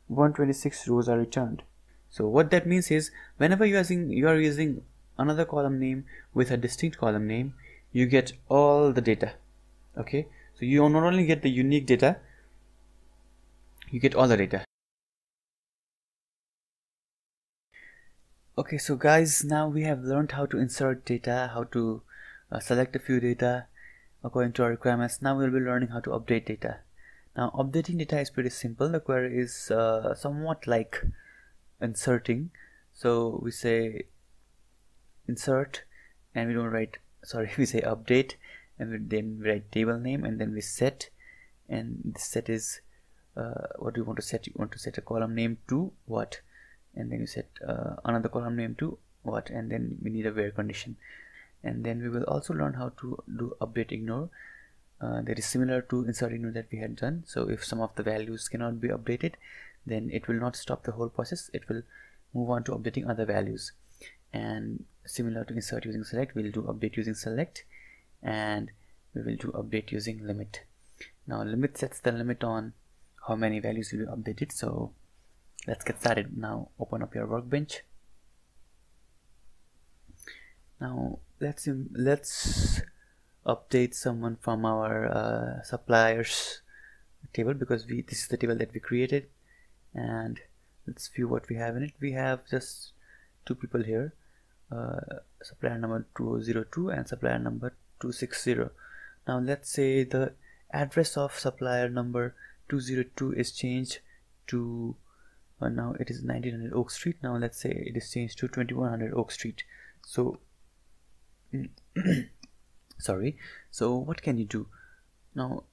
126 rows are returned so what that means is whenever you are using you are using another column name with a distinct column name you get all the data. Okay? So you not only get the unique data you get all the data. Okay so guys now we have learned how to insert data how to uh, select a few data according to our requirements. Now we'll be learning how to update data. Now updating data is pretty simple. The query is uh, somewhat like inserting. So we say insert and we don't write sorry we say update and we then we write table name and then we set. And this set is uh, what do you want to set? You want to set a column name to what? And then you set uh, another column name to what? And then we need a where condition. And then we will also learn how to do update ignore. Uh, that is similar to insert ignore that we had done. So if some of the values cannot be updated then it will not stop the whole process. It will move on to updating other values. And similar to insert using select we'll do update using select and we will do update using limit. Now limit sets the limit on how many values will be updated. So let's get started. Now open up your workbench. Now let's let's update someone from our uh, suppliers table because we this is the table that we created and let's view what we have in it. We have just two people here. Uh, supplier number 202 and supplier number 260 now let's say the address of supplier number 202 is changed to uh, now it is 1900 Oak Street. Now let's say it is changed to 2100 Oak Street. So sorry. So what can you do? Now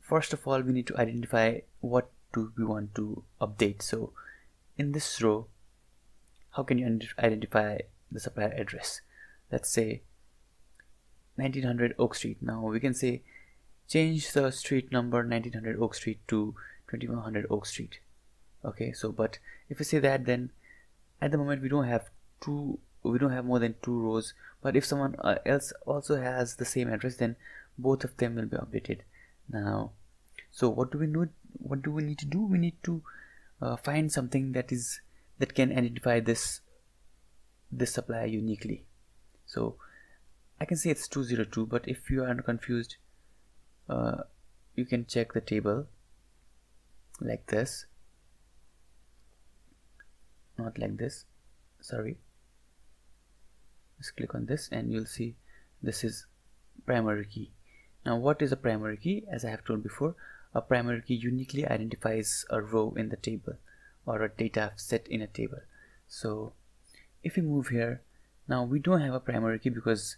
first of all we need to identify what do we want to update. So in this row how can you identify the supplier address? Let's say 1900 Oak Street. Now we can say change the street number 1900 Oak Street to 2100 Oak Street. Okay so but if we say that then at the moment we don't have two we don't have more than two rows. But if someone uh, else also has the same address then both of them will be updated. Now so what do we what do we need to do? We need to uh, find something that is that can identify this this supplier uniquely. So I can say it's 202 but if you are confused uh, you can check the table like this. Not like this. Sorry. Just click on this and you'll see this is primary key. Now what is a primary key? As I have told before a primary key uniquely identifies a row in the table or a data set in a table. So if we move here now we don't have a primary key because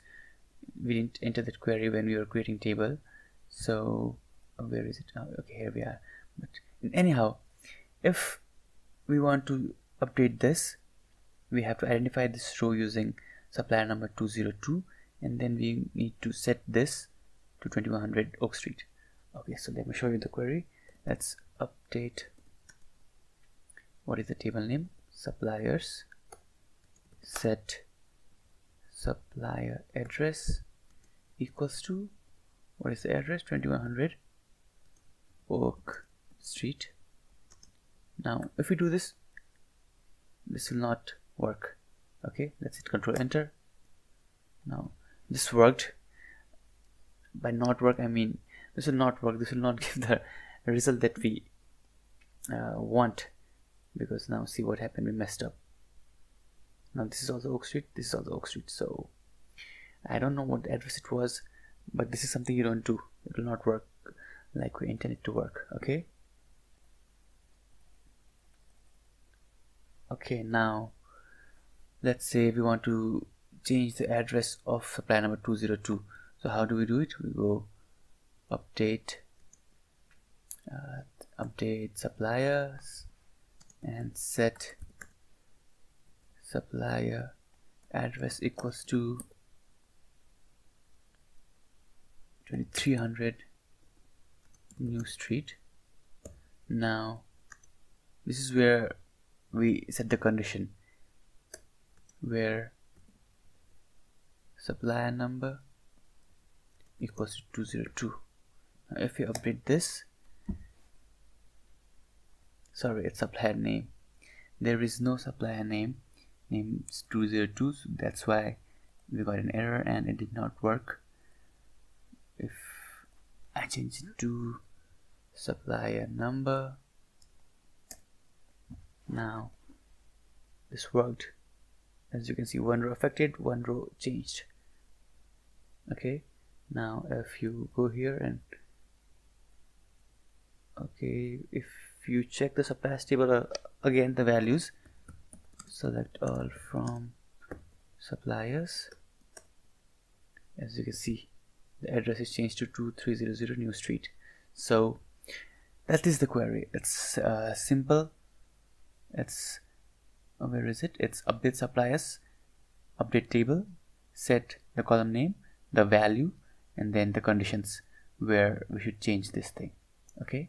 we didn't enter that query when we were creating table. So where is it? Oh, okay here we are. But anyhow if we want to update this we have to identify this row using supplier number 202 and then we need to set this to 2100 Oak Street okay so let me show you the query. Let's update. What is the table name? Suppliers. Set supplier address equals to what is the address? 2100 Oak Street. Now if we do this this will not work. Okay let's hit control enter. Now this worked. By not work I mean this will not work. This will not give the result that we uh, want. Because now see what happened. We messed up. Now this is also Oak Street. This is also Oak Street. So I don't know what address it was but this is something you don't do. It will not work like we intend it to work. Okay? Okay now let's say we want to change the address of supply number 202 so how do we do it? We go update uh, update suppliers and set supplier address equals to 2300 new street. Now this is where we set the condition where supplier number equals to 202 now if you update this. Sorry it's supplier name. There is no supplier name name is 202 so that's why we got an error and it did not work. If I change it to supplier number now this worked. As you can see one row affected one row changed. Okay now if you go here and okay if you check the suppliers table uh, again the values. Select all from suppliers. As you can see the address is changed to 2300 new street. So that is the query. It's uh, simple. It's uh, where is it? It's update suppliers update table set the column name the value and then the conditions where we should change this thing. Okay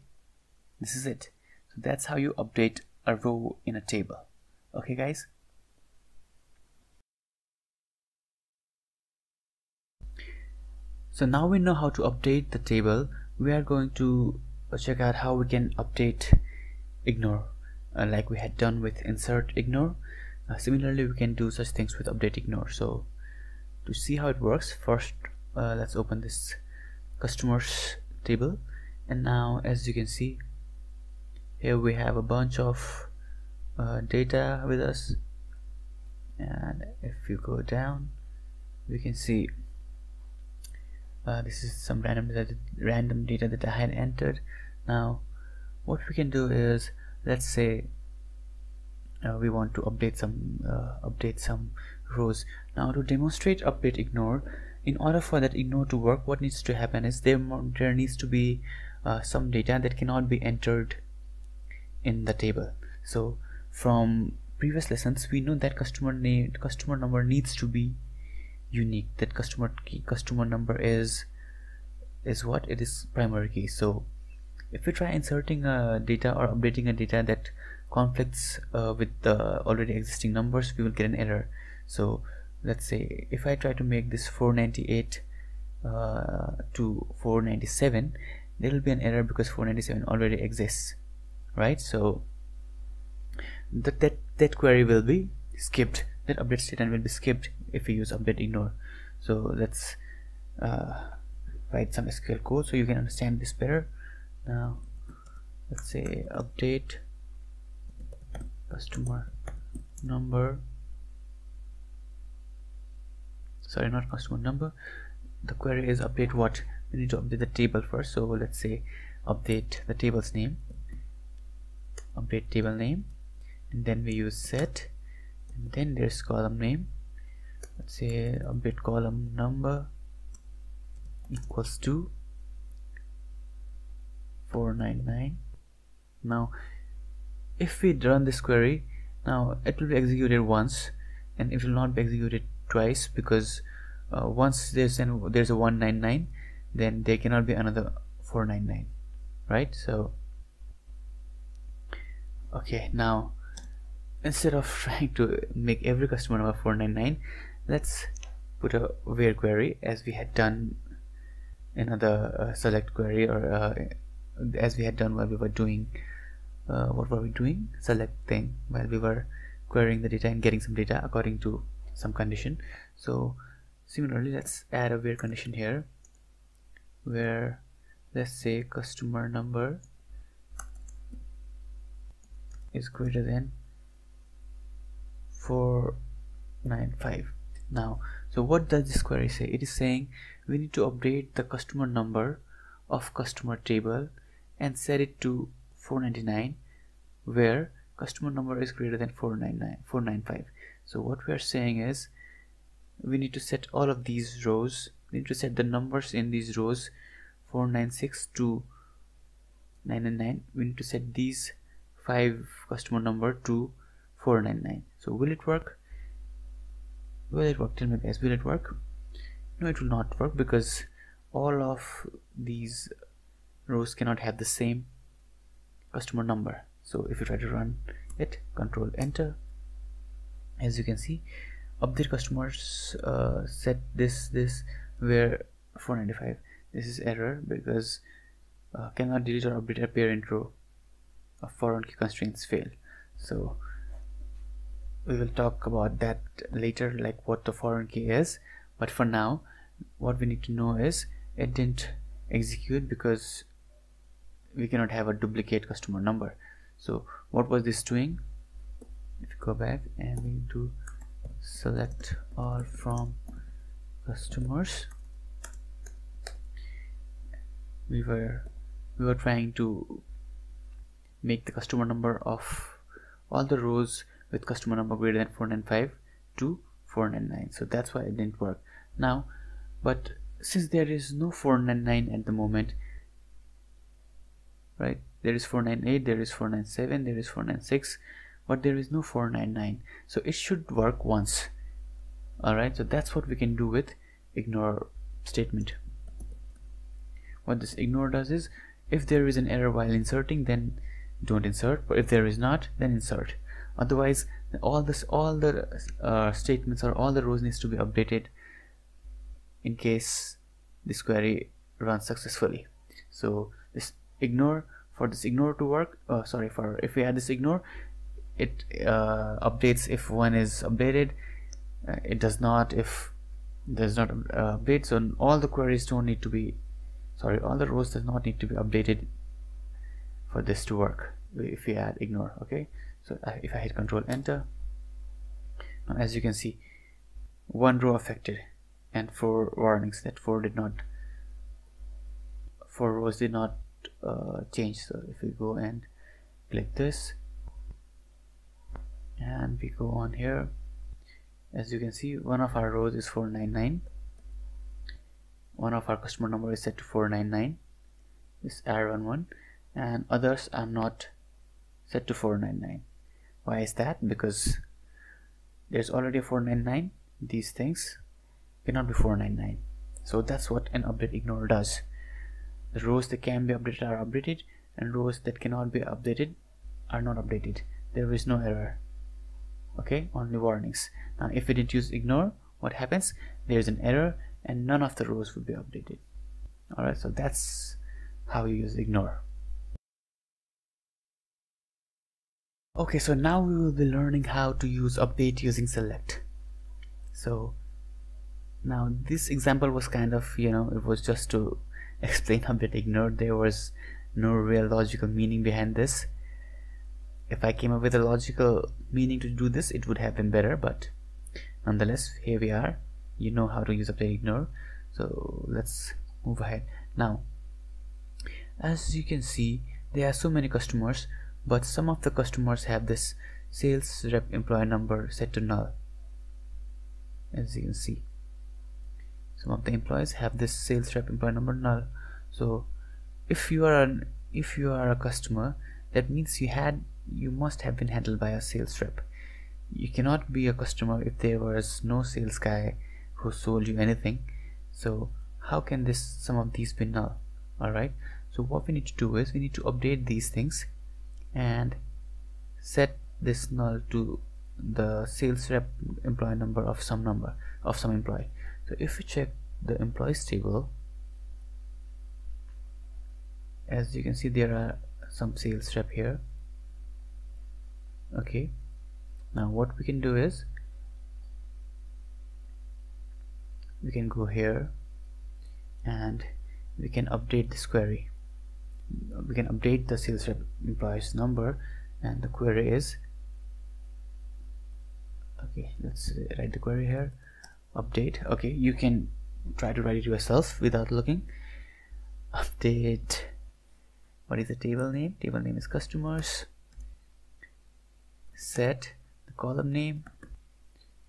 this is it. So that's how you update a row in a table. Okay guys? So now we know how to update the table. We are going to check out how we can update ignore uh, like we had done with insert ignore. Uh, similarly we can do such things with update ignore. So to see how it works first uh, let's open this customers table. And now as you can see here we have a bunch of uh, data with us. And if you go down we can see uh, this is some random data, random data that I had entered. Now what we can do is let's say uh, we want to update some uh, update some rows. Now to demonstrate update ignore in order for that ignore to work what needs to happen is there there needs to be uh, some data that cannot be entered in the table. So from previous lessons we know that customer name customer number needs to be unique. That customer key customer number is is what? It is primary key. So if we try inserting a data or updating a data that conflicts uh, with the already existing numbers we will get an error. So let's say if I try to make this 498 uh, to 497 there will be an error because 497 already exists right? So that that, that query will be skipped that update statement will be skipped if we use update ignore. So let's uh, write some SQL code so you can understand this better. Now let's say update customer number. Sorry not customer number. The query is update what? We need to update the table first. So let's say update the table's name update table name and then we use set and then there's column name. Let's say update column number equals to 499 now if we run this query now it will be executed once and it will not be executed twice because uh, once there's an there's a 199 then there cannot be another 499 right? So okay now instead of trying to make every customer number 499 let's put a where query as we had done in other uh, select query or uh, as we had done while we were doing uh, what were we doing? Selecting while we were querying the data and getting some data according to some condition. So similarly let's add a where condition here where let's say customer number is greater than 495 now so what does this query say? It is saying we need to update the customer number of customer table and set it to 499 where customer number is greater than 499 495 so what we are saying is we need to set all of these rows we need to set the numbers in these rows 496 to 999 we need to set these five customer number to 499 so will it work? Will it work? Tell me guys will it work? No it will not work because all of these rows cannot have the same customer number. So if you try to run it control enter. As you can see update customers uh, set this this where 495 this is error because uh, cannot delete or update a parent row of foreign key constraints fail. So we will talk about that later like what the foreign key is. But for now what we need to know is it didn't execute because we cannot have a duplicate customer number. So what was this doing? If you go back and we do select all from customers we were we were trying to make the customer number of all the rows with customer number greater than 495 to 499 so that's why it didn't work. Now but since there is no 499 at the moment right there is 498 there is 497 there is 496 but there is no 499 so it should work once. Alright so that's what we can do with ignore statement. What this ignore does is if there is an error while inserting then don't insert. But if there is not then insert. Otherwise all this all the uh, statements or all the rows needs to be updated in case this query runs successfully. So this ignore for this ignore to work uh, sorry for if we add this ignore it uh, updates if one is updated. Uh, it does not if there's not uh, update. So all the queries don't need to be sorry all the rows does not need to be updated for this to work if we add ignore okay? So if I hit control enter now as you can see one row affected and four warnings that four did not four rows did not uh, change. So if we go and click this and we go on here as you can see one of our rows is 499 one of our customer number is set to 499 this R11 and others are not set to 499 why is that? Because there's already 499 these things cannot be 499 so that's what an update ignore does. The rows that can be updated are updated and rows that cannot be updated are not updated. There is no error. Okay? Only warnings. Now if we didn't use ignore what happens? There's an error and none of the rows would be updated. Alright so that's how you use ignore okay so now we will be learning how to use update using select. So now this example was kind of you know it was just to explain update ignore there was no real logical meaning behind this. If I came up with a logical meaning to do this it would have been better but nonetheless here we are. You know how to use update ignore. So let's move ahead. Now as you can see there are so many customers but some of the customers have this sales rep employee number set to null as you can see. Some of the employees have this sales rep employee number null. So if you are an if you are a customer that means you had you must have been handled by a sales rep. You cannot be a customer if there was no sales guy who sold you anything. So how can this some of these be null? All right so what we need to do is we need to update these things and set this null to the sales rep employee number of some number of some employee. So if we check the employees table as you can see there are some sales rep here. Okay. Now what we can do is we can go here and we can update this query we can update the sales rep employees number and the query is okay let's write the query here update. Okay you can try to write it yourself without looking. Update. What is the table name? Table name is customers. Set the column name.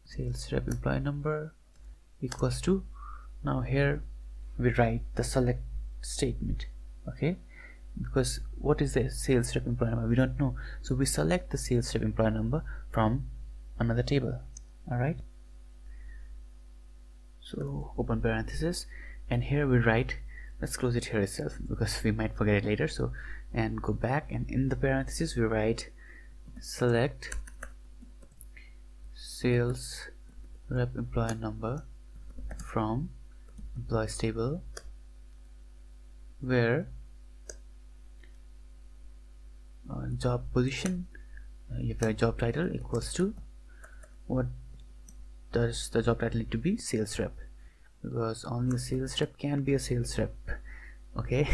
Sales rep employee number equals to. Now here we write the select statement. Okay because what is the sales rep employee number? We don't know. So we select the sales rep employee number from another table. All right? So open parenthesis. And here we write let's close it here itself because we might forget it later. So and go back. And in the parenthesis we write select sales rep employee number from employees table where uh, job position uh, if a job title equals to what does the job title need to be? Sales rep. Because only a sales rep can be a sales rep. Okay?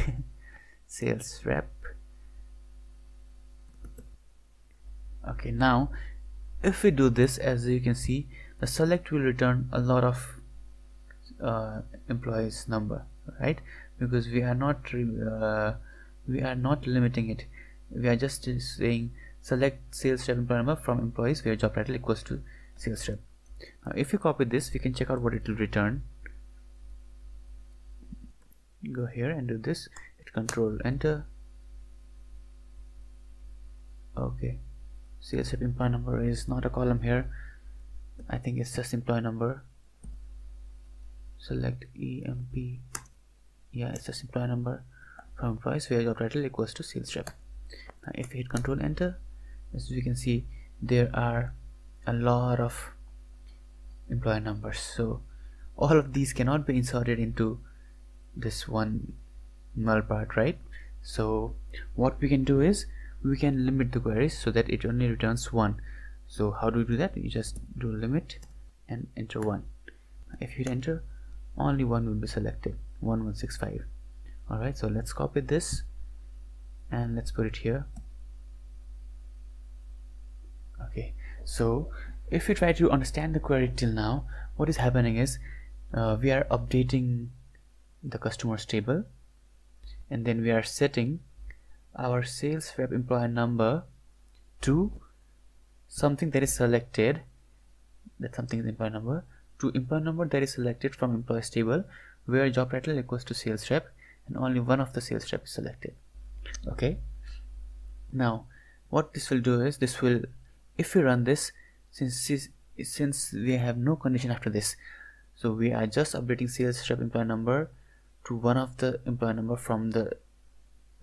Sales rep. Okay now if we do this as you can see the select will return a lot of uh, employees number right? Because we are not uh, we are not limiting it we are just saying select sales rep employee number from employees where job title equals to sales rep. Now if you copy this we can check out what it will return. Go here and do this. Hit control enter. Okay. CSF employee number is not a column here. I think it's just employee number. Select EMP yeah it's just employee number from employees where job title equals to sales rep now if we hit control enter as we can see there are a lot of employee numbers. So all of these cannot be inserted into this one null part right? So what we can do is we can limit the queries so that it only returns one. So how do we do that? You just do limit and enter one. If you enter only one will be selected. 1165 alright so let's copy this and let's put it here. Okay so if we try to understand the query till now what is happening is uh, we are updating the customers table. And then we are setting our sales rep employee number to something that is selected. That something is employee number. To employee number that is selected from employees table where job title equals to sales rep and only one of the sales rep is selected okay. Now what this will do is this will if we run this since since we have no condition after this so we are just updating sales rep employee number to one of the employee number from the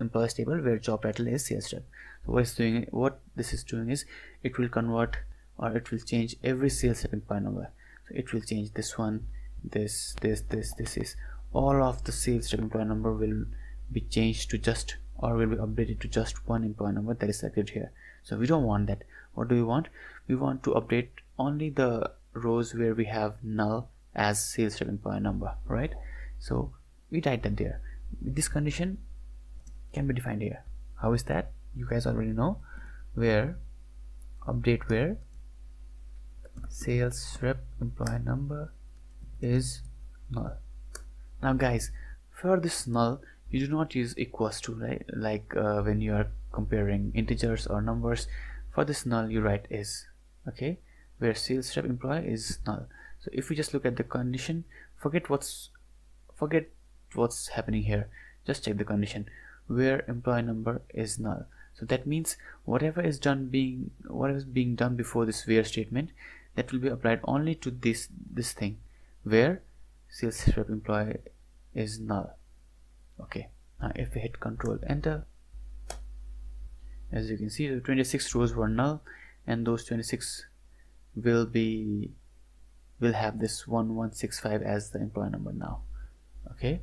employees table where job title is sales rep. So what doing what this is doing is it will convert or it will change every sales rep employee number. So it will change this one this this this this is all of the sales rep employee number will be changed to just or will be updated to just one employee number that is selected here. So we don't want that. What do we want? We want to update only the rows where we have null as sales rep employee number right? So we write that there. This condition can be defined here. How is that? You guys already know where update where sales rep employee number is null. Now guys for this null you do not use equals to right? Like uh, when you are comparing integers or numbers for this null you write is okay? Where sales rep employee is null. So if we just look at the condition forget what's forget what's happening here. Just check the condition. Where employee number is null. So that means whatever is done being whatever is being done before this where statement that will be applied only to this this thing. Where sales rep employee is null okay now if we hit control enter as you can see the 26 rows were null and those 26 will be will have this 1165 as the employee number now. Okay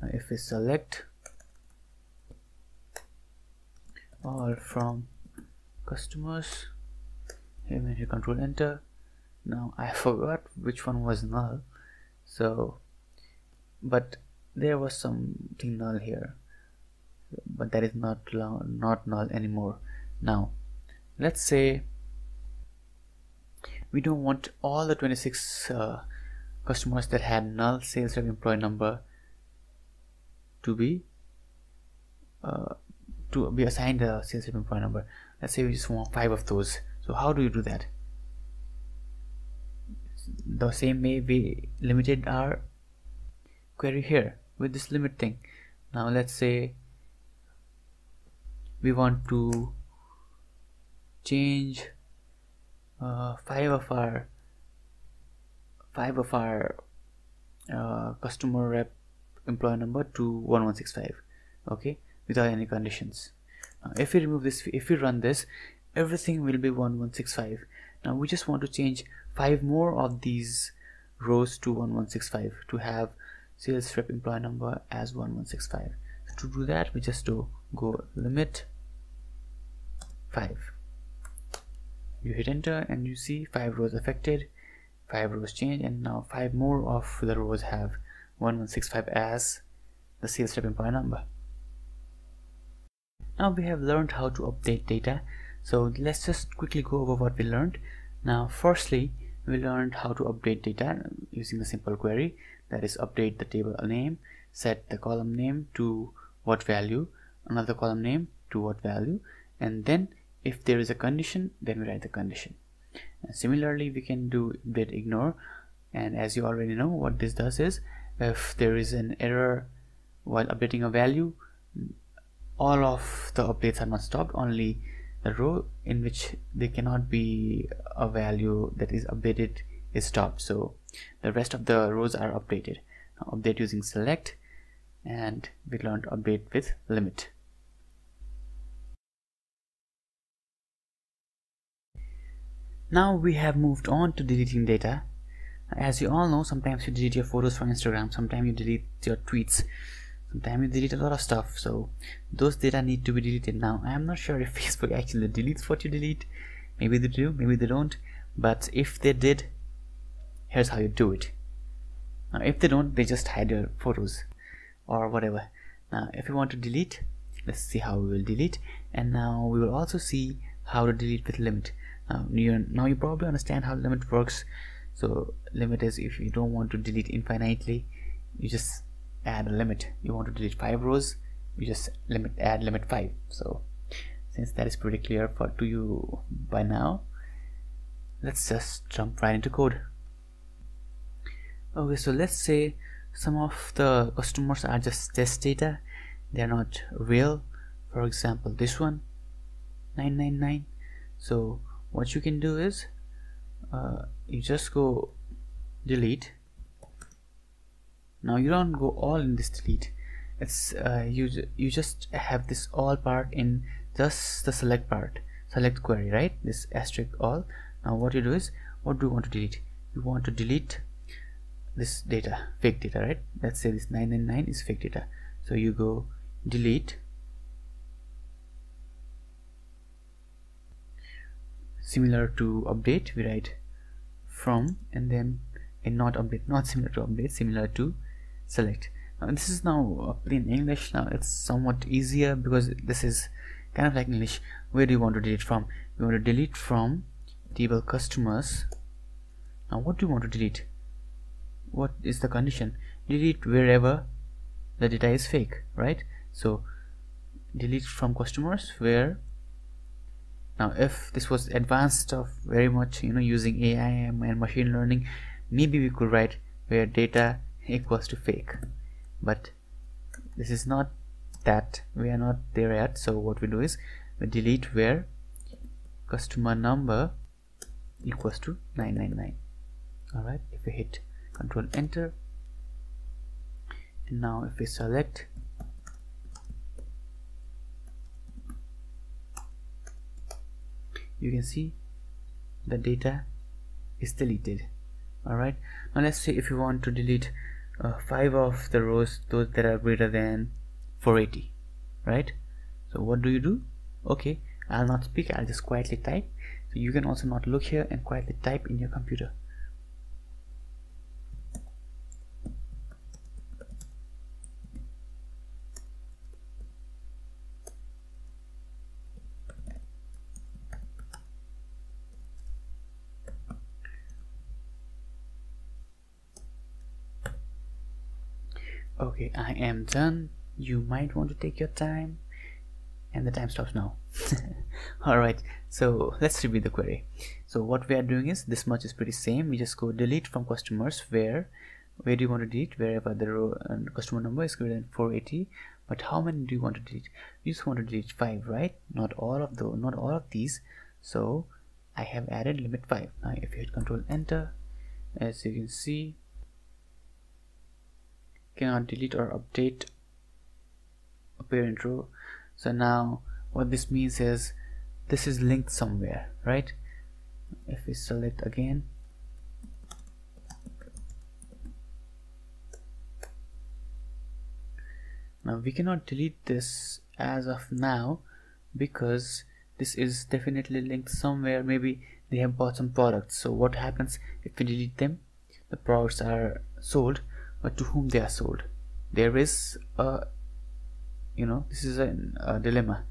now if we select all from customers here when you control enter now I forgot which one was null so but there was something null here but that is not not null anymore. Now let's say we don't want all the 26 uh, customers that had null sales rep employee number to be uh, to be assigned a sales rep employee number. Let's say we just want five of those. So how do you do that? The same way we limited our query here with this limit thing. Now let's say we want to change uh, five of our five of our uh, customer rep employee number to 1165 okay without any conditions. Now if we remove this if we run this everything will be 1165 now we just want to change five more of these rows to 1165 to have sales rep employee number as 1165 so to do that we just do go limit 5 you hit enter and you see 5 rows affected 5 rows change and now 5 more of the rows have 1165 as the sales rep employee number. Now we have learned how to update data. So let's just quickly go over what we learned. Now firstly we learned how to update data using a simple query that is update the table name set the column name to what value another column name to what value and then if there is a condition then we write the condition. And similarly we can do bit ignore. And as you already know what this does is if there is an error while updating a value all of the updates are not stopped only the row in which there cannot be a value that is updated is stopped. So the rest of the rows are updated. Now update using select and we learned update with limit. Now we have moved on to deleting data. As you all know sometimes you delete your photos from instagram sometimes you delete your tweets sometimes you delete a lot of stuff. So those data need to be deleted. Now i am not sure if facebook actually deletes what you delete. Maybe they do maybe they don't. But if they did here's how you do it. Now if they don't they just hide your photos or whatever. Now if you want to delete let's see how we will delete. And now we will also see how to delete with limit. Now you now you probably understand how limit works. So limit is if you don't want to delete infinitely you just add a limit. You want to delete five rows you just limit add limit 5 so since that is pretty clear for to you by now let's just jump right into code okay so let's say some of the customers are just test data. They're not real. For example this one 999 so what you can do is uh, you just go delete. Now you don't go all in this delete. It's uh, you you just have this all part in just the select part select query right? This asterisk all. Now what you do is what do you want to delete? You want to delete this data fake data right? Let's say this 999 is fake data. So you go delete. Similar to update we write from and then a not update not similar to update similar to select. Now this is now plain English. Now it's somewhat easier because this is kind of like English. Where do you want to delete from? You want to delete from table customers. Now what do you want to delete what is the condition? Delete wherever the data is fake right? So delete from customers where now if this was advanced stuff very much you know using AI and machine learning maybe we could write where data equals to fake. But this is not that we are not there yet. So what we do is we delete where customer number equals to 999 all right? If we hit control enter. And now if we select you can see the data is deleted. All right now let's say if you want to delete uh, five of the rows those that are greater than 480 right? So what do you do? Okay. I'll not speak. I'll just quietly type. So you can also not look here and quietly type in your computer okay I am done. You might want to take your time. And the time stops now. Alright so let's review the query. So what we are doing is this much is pretty same. We just go delete from customers where where do you want to delete? Wherever the row and uh, customer number is greater than 480 but how many do you want to delete? You just want to delete five right? Not all of the not all of these. So I have added limit 5 now if you hit control enter as you can see cannot delete or update a parent row so now what this means is this is linked somewhere right? If we select again. Now we cannot delete this as of now because this is definitely linked somewhere. Maybe they have bought some products. So what happens if we delete them? The products are sold Uh, to whom they are sold. There is a you know this is a, a dilemma.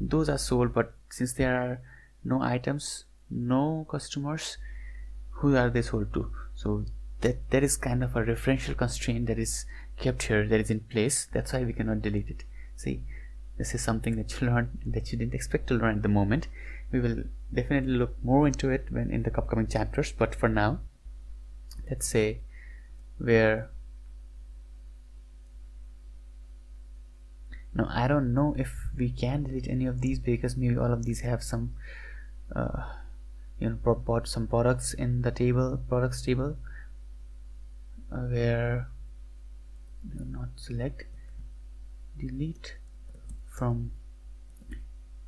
Those are sold but since there are no items no customers who are they sold to? So that there is kind of a referential constraint that is kept here that is in place. That's why we cannot delete it. See this is something that you learned that you didn't expect to learn at the moment. We will definitely look more into it when in the upcoming chapters but for now let's say where now I don't know if we can delete any of these because maybe all of these have some uh, you know bought some products in the table products table uh, where not select delete from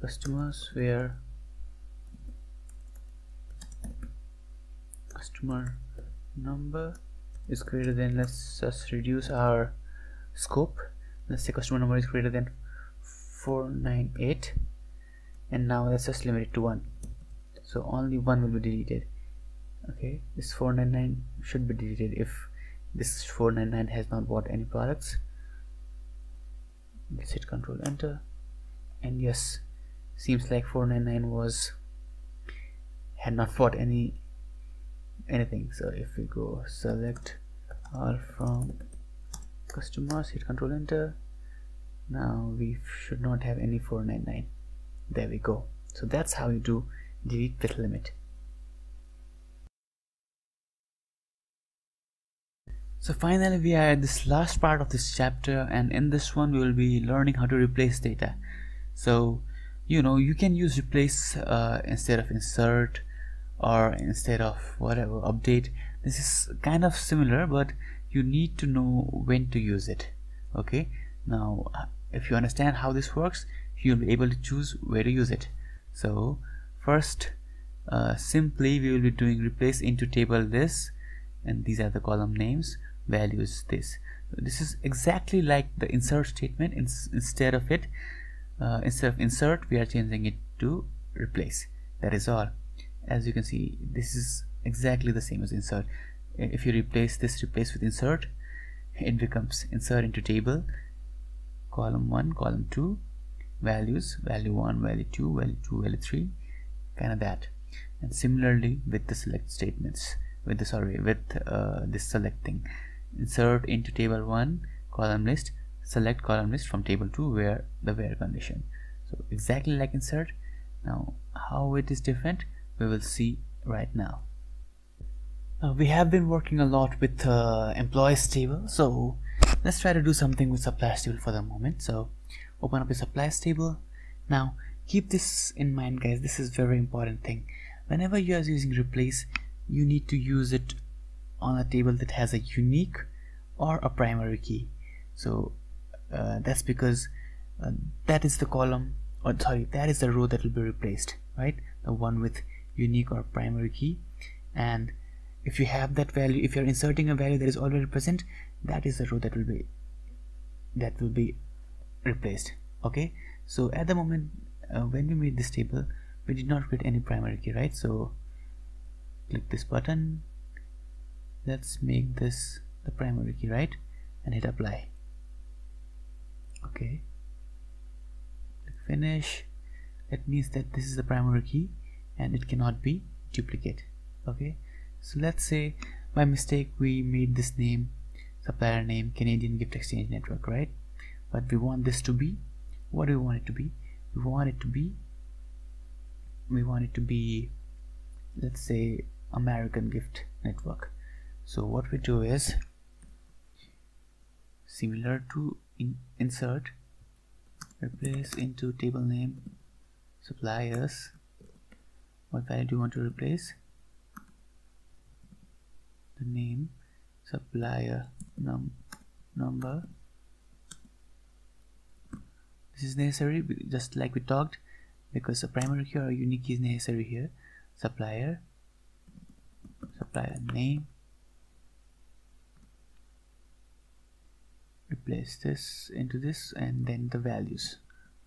customers where customer number is greater than let's just reduce our scope let's say customer number is greater than 498 and now let's just limit it to 1 so only one will be deleted. Okay this 499 should be deleted if this 499 has not bought any products. Let's hit control enter. And yes seems like 499 was had not bought any anything. So if we go select all from customers hit control enter. Now we should not have any 499 there we go. So that's how you do delete with limit. So finally we are at this last part of this chapter and in this one we will be learning how to replace data. So you know you can use replace uh, instead of insert or instead of whatever update. This is kind of similar but you need to know when to use it okay? Now if you understand how this works you'll be able to choose where to use it. So first uh, simply we will be doing replace into table this and these are the column names values this. This is exactly like the insert statement in, instead of it uh, instead of insert we are changing it to replace. That is all. As you can see this is exactly the same as insert if you replace this replace with insert it becomes insert into table column 1 column 2 values value 1 value 2 value 2 value 3 kind of that. And similarly with the select statements with the sorry with uh, this selecting insert into table 1 column list select column list from table 2 where the where condition. So exactly like insert. Now how it is different we will see right now uh, we have been working a lot with uh, employees table so let's try to do something with suppliers table for the moment. So open up a suppliers table now keep this in mind guys. This is very important thing. Whenever you are using replace you need to use it on a table that has a unique or a primary key. So uh, that's because uh, that is the column or sorry that is the row that will be replaced right? The one with unique or primary key. And if you have that value if you're inserting a value that is already present that is the row that will be that will be replaced okay? So at the moment uh, when we made this table we did not create any primary key right? So click this button. Let's make this the primary key right? And hit apply. Okay. Click finish. That means that this is the primary key and it cannot be duplicate okay so let's say by mistake we made this name supplier name Canadian Gift Exchange Network right? But we want this to be what do we want it to be? We want it to be we want it to be let's say American Gift Network. So what we do is similar to in insert replace into table name suppliers. What value do you want to replace the name supplier num number. This is necessary just like we talked because a primary key or unique key is necessary here. Supplier supplier name. Replace this into this and then the values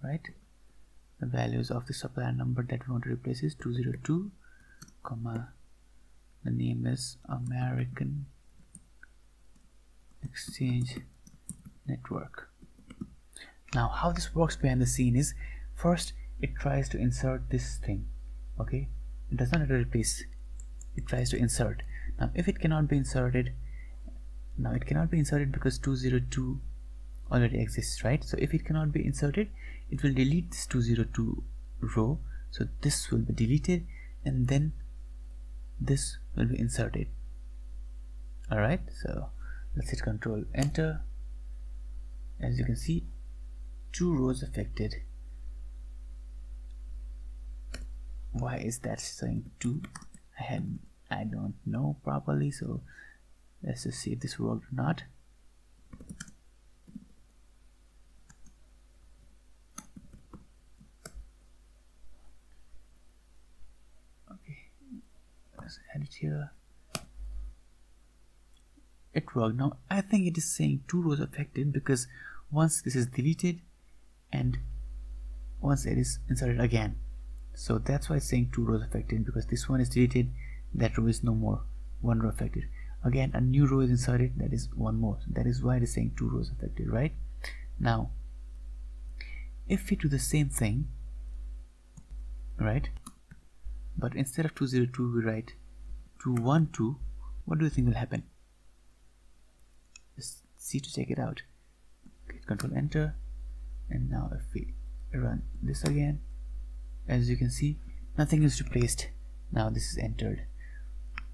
right? The values of the supplier number that we want to replace is 202 comma the name is American Exchange Network. Now how this works behind the scene is first it tries to insert this thing okay? It does not replace. It tries to insert. Now if it cannot be inserted now it cannot be inserted because 202 already exists right? So if it cannot be inserted it will delete this 202 row. So this will be deleted and then this will be inserted. Alright so let's hit control enter. As you can see two rows affected. Why is that saying two? I had I don't know properly so let's just see if this worked or not it here. It worked. Now I think it is saying two rows affected because once this is deleted and once it is inserted again. So that's why it's saying two rows affected because this one is deleted that row is no more one row affected again a new row is inserted that is one more. That is why it is saying two rows affected right? Now if we do the same thing right but instead of 202 we write 212 what do you think will happen? Just see to check it out. Okay, control enter. And now if we run this again as you can see nothing is replaced. Now this is entered.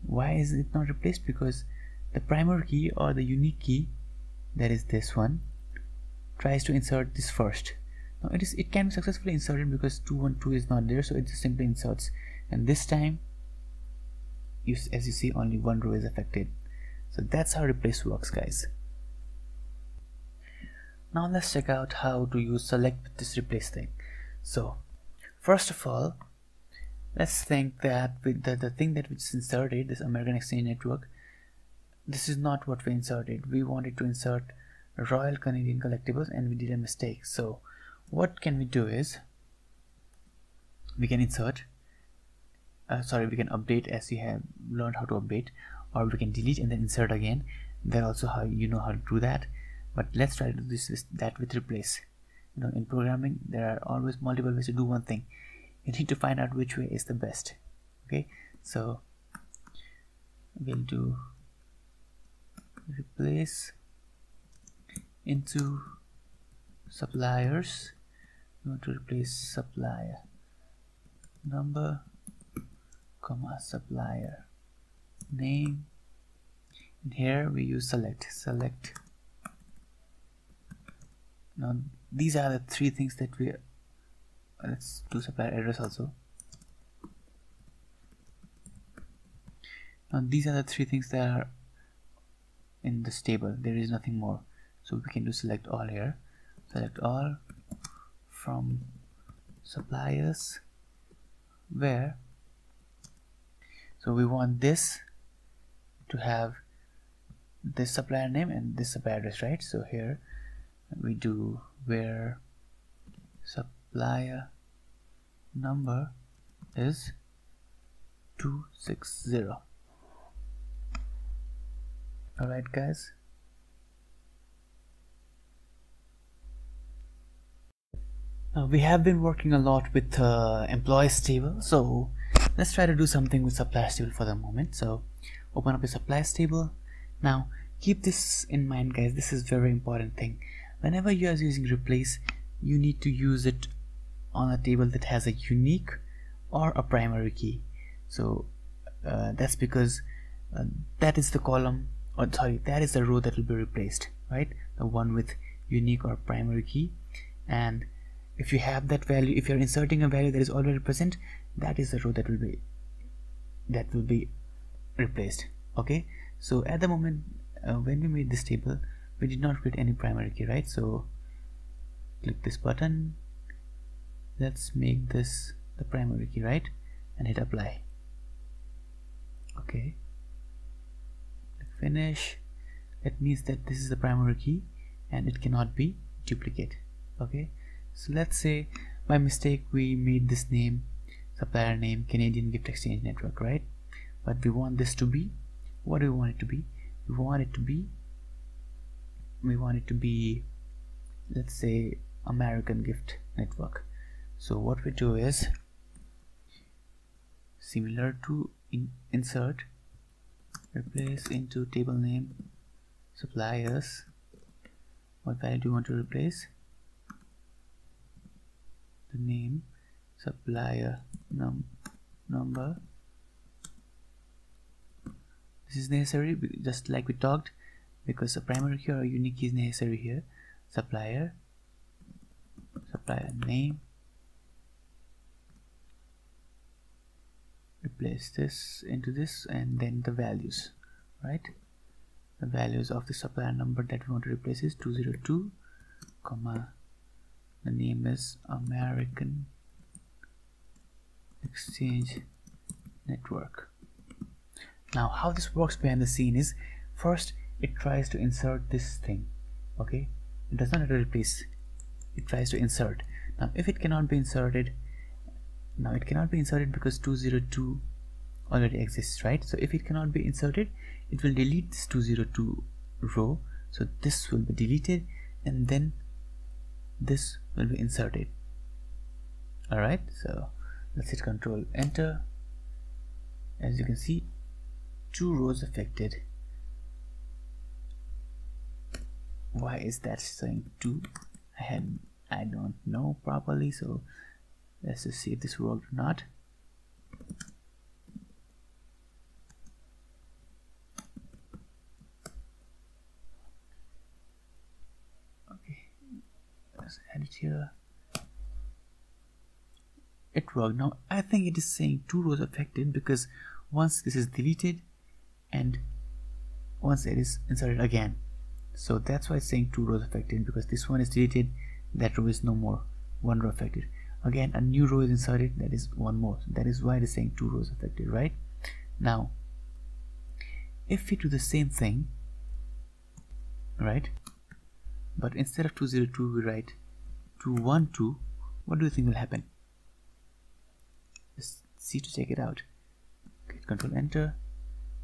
Why is it not replaced? Because the primary key or the unique key that is this one tries to insert this first. Now it is it can be successfully inserted because 212 is not there so it just simply inserts and this time you, as you see only one row is affected. So that's how replace works guys. Now let's check out how do you select this replace thing. So first of all let's think that with the, the thing that we just inserted this American Exchange Network this is not what we inserted. We wanted to insert Royal Canadian Collectibles and we did a mistake. So what can we do is we can insert uh, sorry we can update as you have learned how to update or we can delete and then insert again. That also how you know how to do that. But let's try to do this with that with replace. You know in programming there are always multiple ways to do one thing. You need to find out which way is the best. Okay? So we'll do replace into suppliers. We want to replace supplier number comma supplier name. And here we use select select. Now these are the three things that we let's do supplier address also. Now these are the three things that are in this table. There is nothing more. So we can do select all here. Select all from suppliers where so we want this to have this supplier name and this supplier address right? So here we do where supplier number is 260 alright guys. Now we have been working a lot with uh, employees table. So let's try to do something with suppliers table for the moment. So open up a suppliers table now keep this in mind guys. This is very important thing. Whenever you are using replace you need to use it on a table that has a unique or a primary key. So uh, that's because uh, that is the column or sorry that is the row that will be replaced right? The one with unique or primary key. And if you have that value if you're inserting a value that is already present that is the row that will be that will be replaced okay? So at the moment uh, when we made this table we did not create any primary key right? So click this button. Let's make this the primary key right? And hit apply. Okay. Finish. That means that this is the primary key and it cannot be duplicate okay? So let's say by mistake we made this name supplier name Canadian Gift Exchange Network right? But we want this to be what do we want it to be? We want it to be we want it to be let's say American Gift Network. So what we do is similar to in insert replace into table name suppliers. What value do you want to replace? The name supplier num number. This is necessary just like we talked because a primary key or unique key is necessary here. Supplier. Supplier name. Replace this into this and then the values right? The values of the supplier number that we want to replace is 202 comma the name is American Exchange Network. Now how this works behind the scene is first it tries to insert this thing okay? It does not replace. It tries to insert. Now if it cannot be inserted now it cannot be inserted because 202 already exists right? So if it cannot be inserted it will delete this 202 row. So this will be deleted and then this will be inserted. Alright? So let's hit control enter. As you can see two rows affected. Why is that saying two? I had I don't know properly so let's just see if this worked or not. Okay let's add it here it worked now I think it is saying two rows affected because once this is deleted and once it is inserted again. So that's why it's saying two rows affected because this one is deleted that row is no more. One row affected again a new row is inserted that is one more. That is why it is saying two rows affected right? Now if we do the same thing right? But instead of 202 we write 212 what do you think will happen see to check it out. Okay, control enter.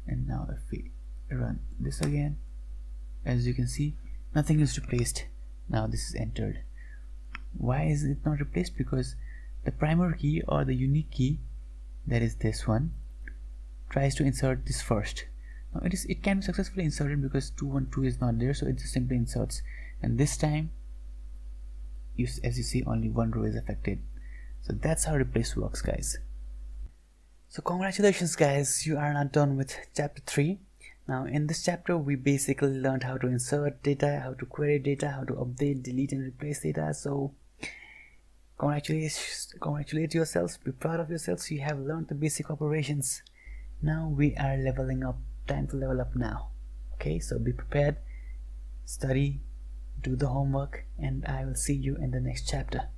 And now if we run this again as you can see nothing is replaced. Now this is entered. Why is it not replaced? Because the primary key or the unique key that is this one tries to insert this first. Now it is it can be successfully inserted because 212 is not there so it just simply inserts. And this time you, as you see only one row is affected. So that's how replace works guys so congratulations guys you are not done with chapter 3 now in this chapter we basically learned how to insert data, how to query data, how to update, delete and replace data. So congratulate, congratulate yourselves, be proud of yourselves, you have learned the basic operations. Now we are leveling up, time to level up now. Okay, so be prepared, study, do the homework and I will see you in the next chapter.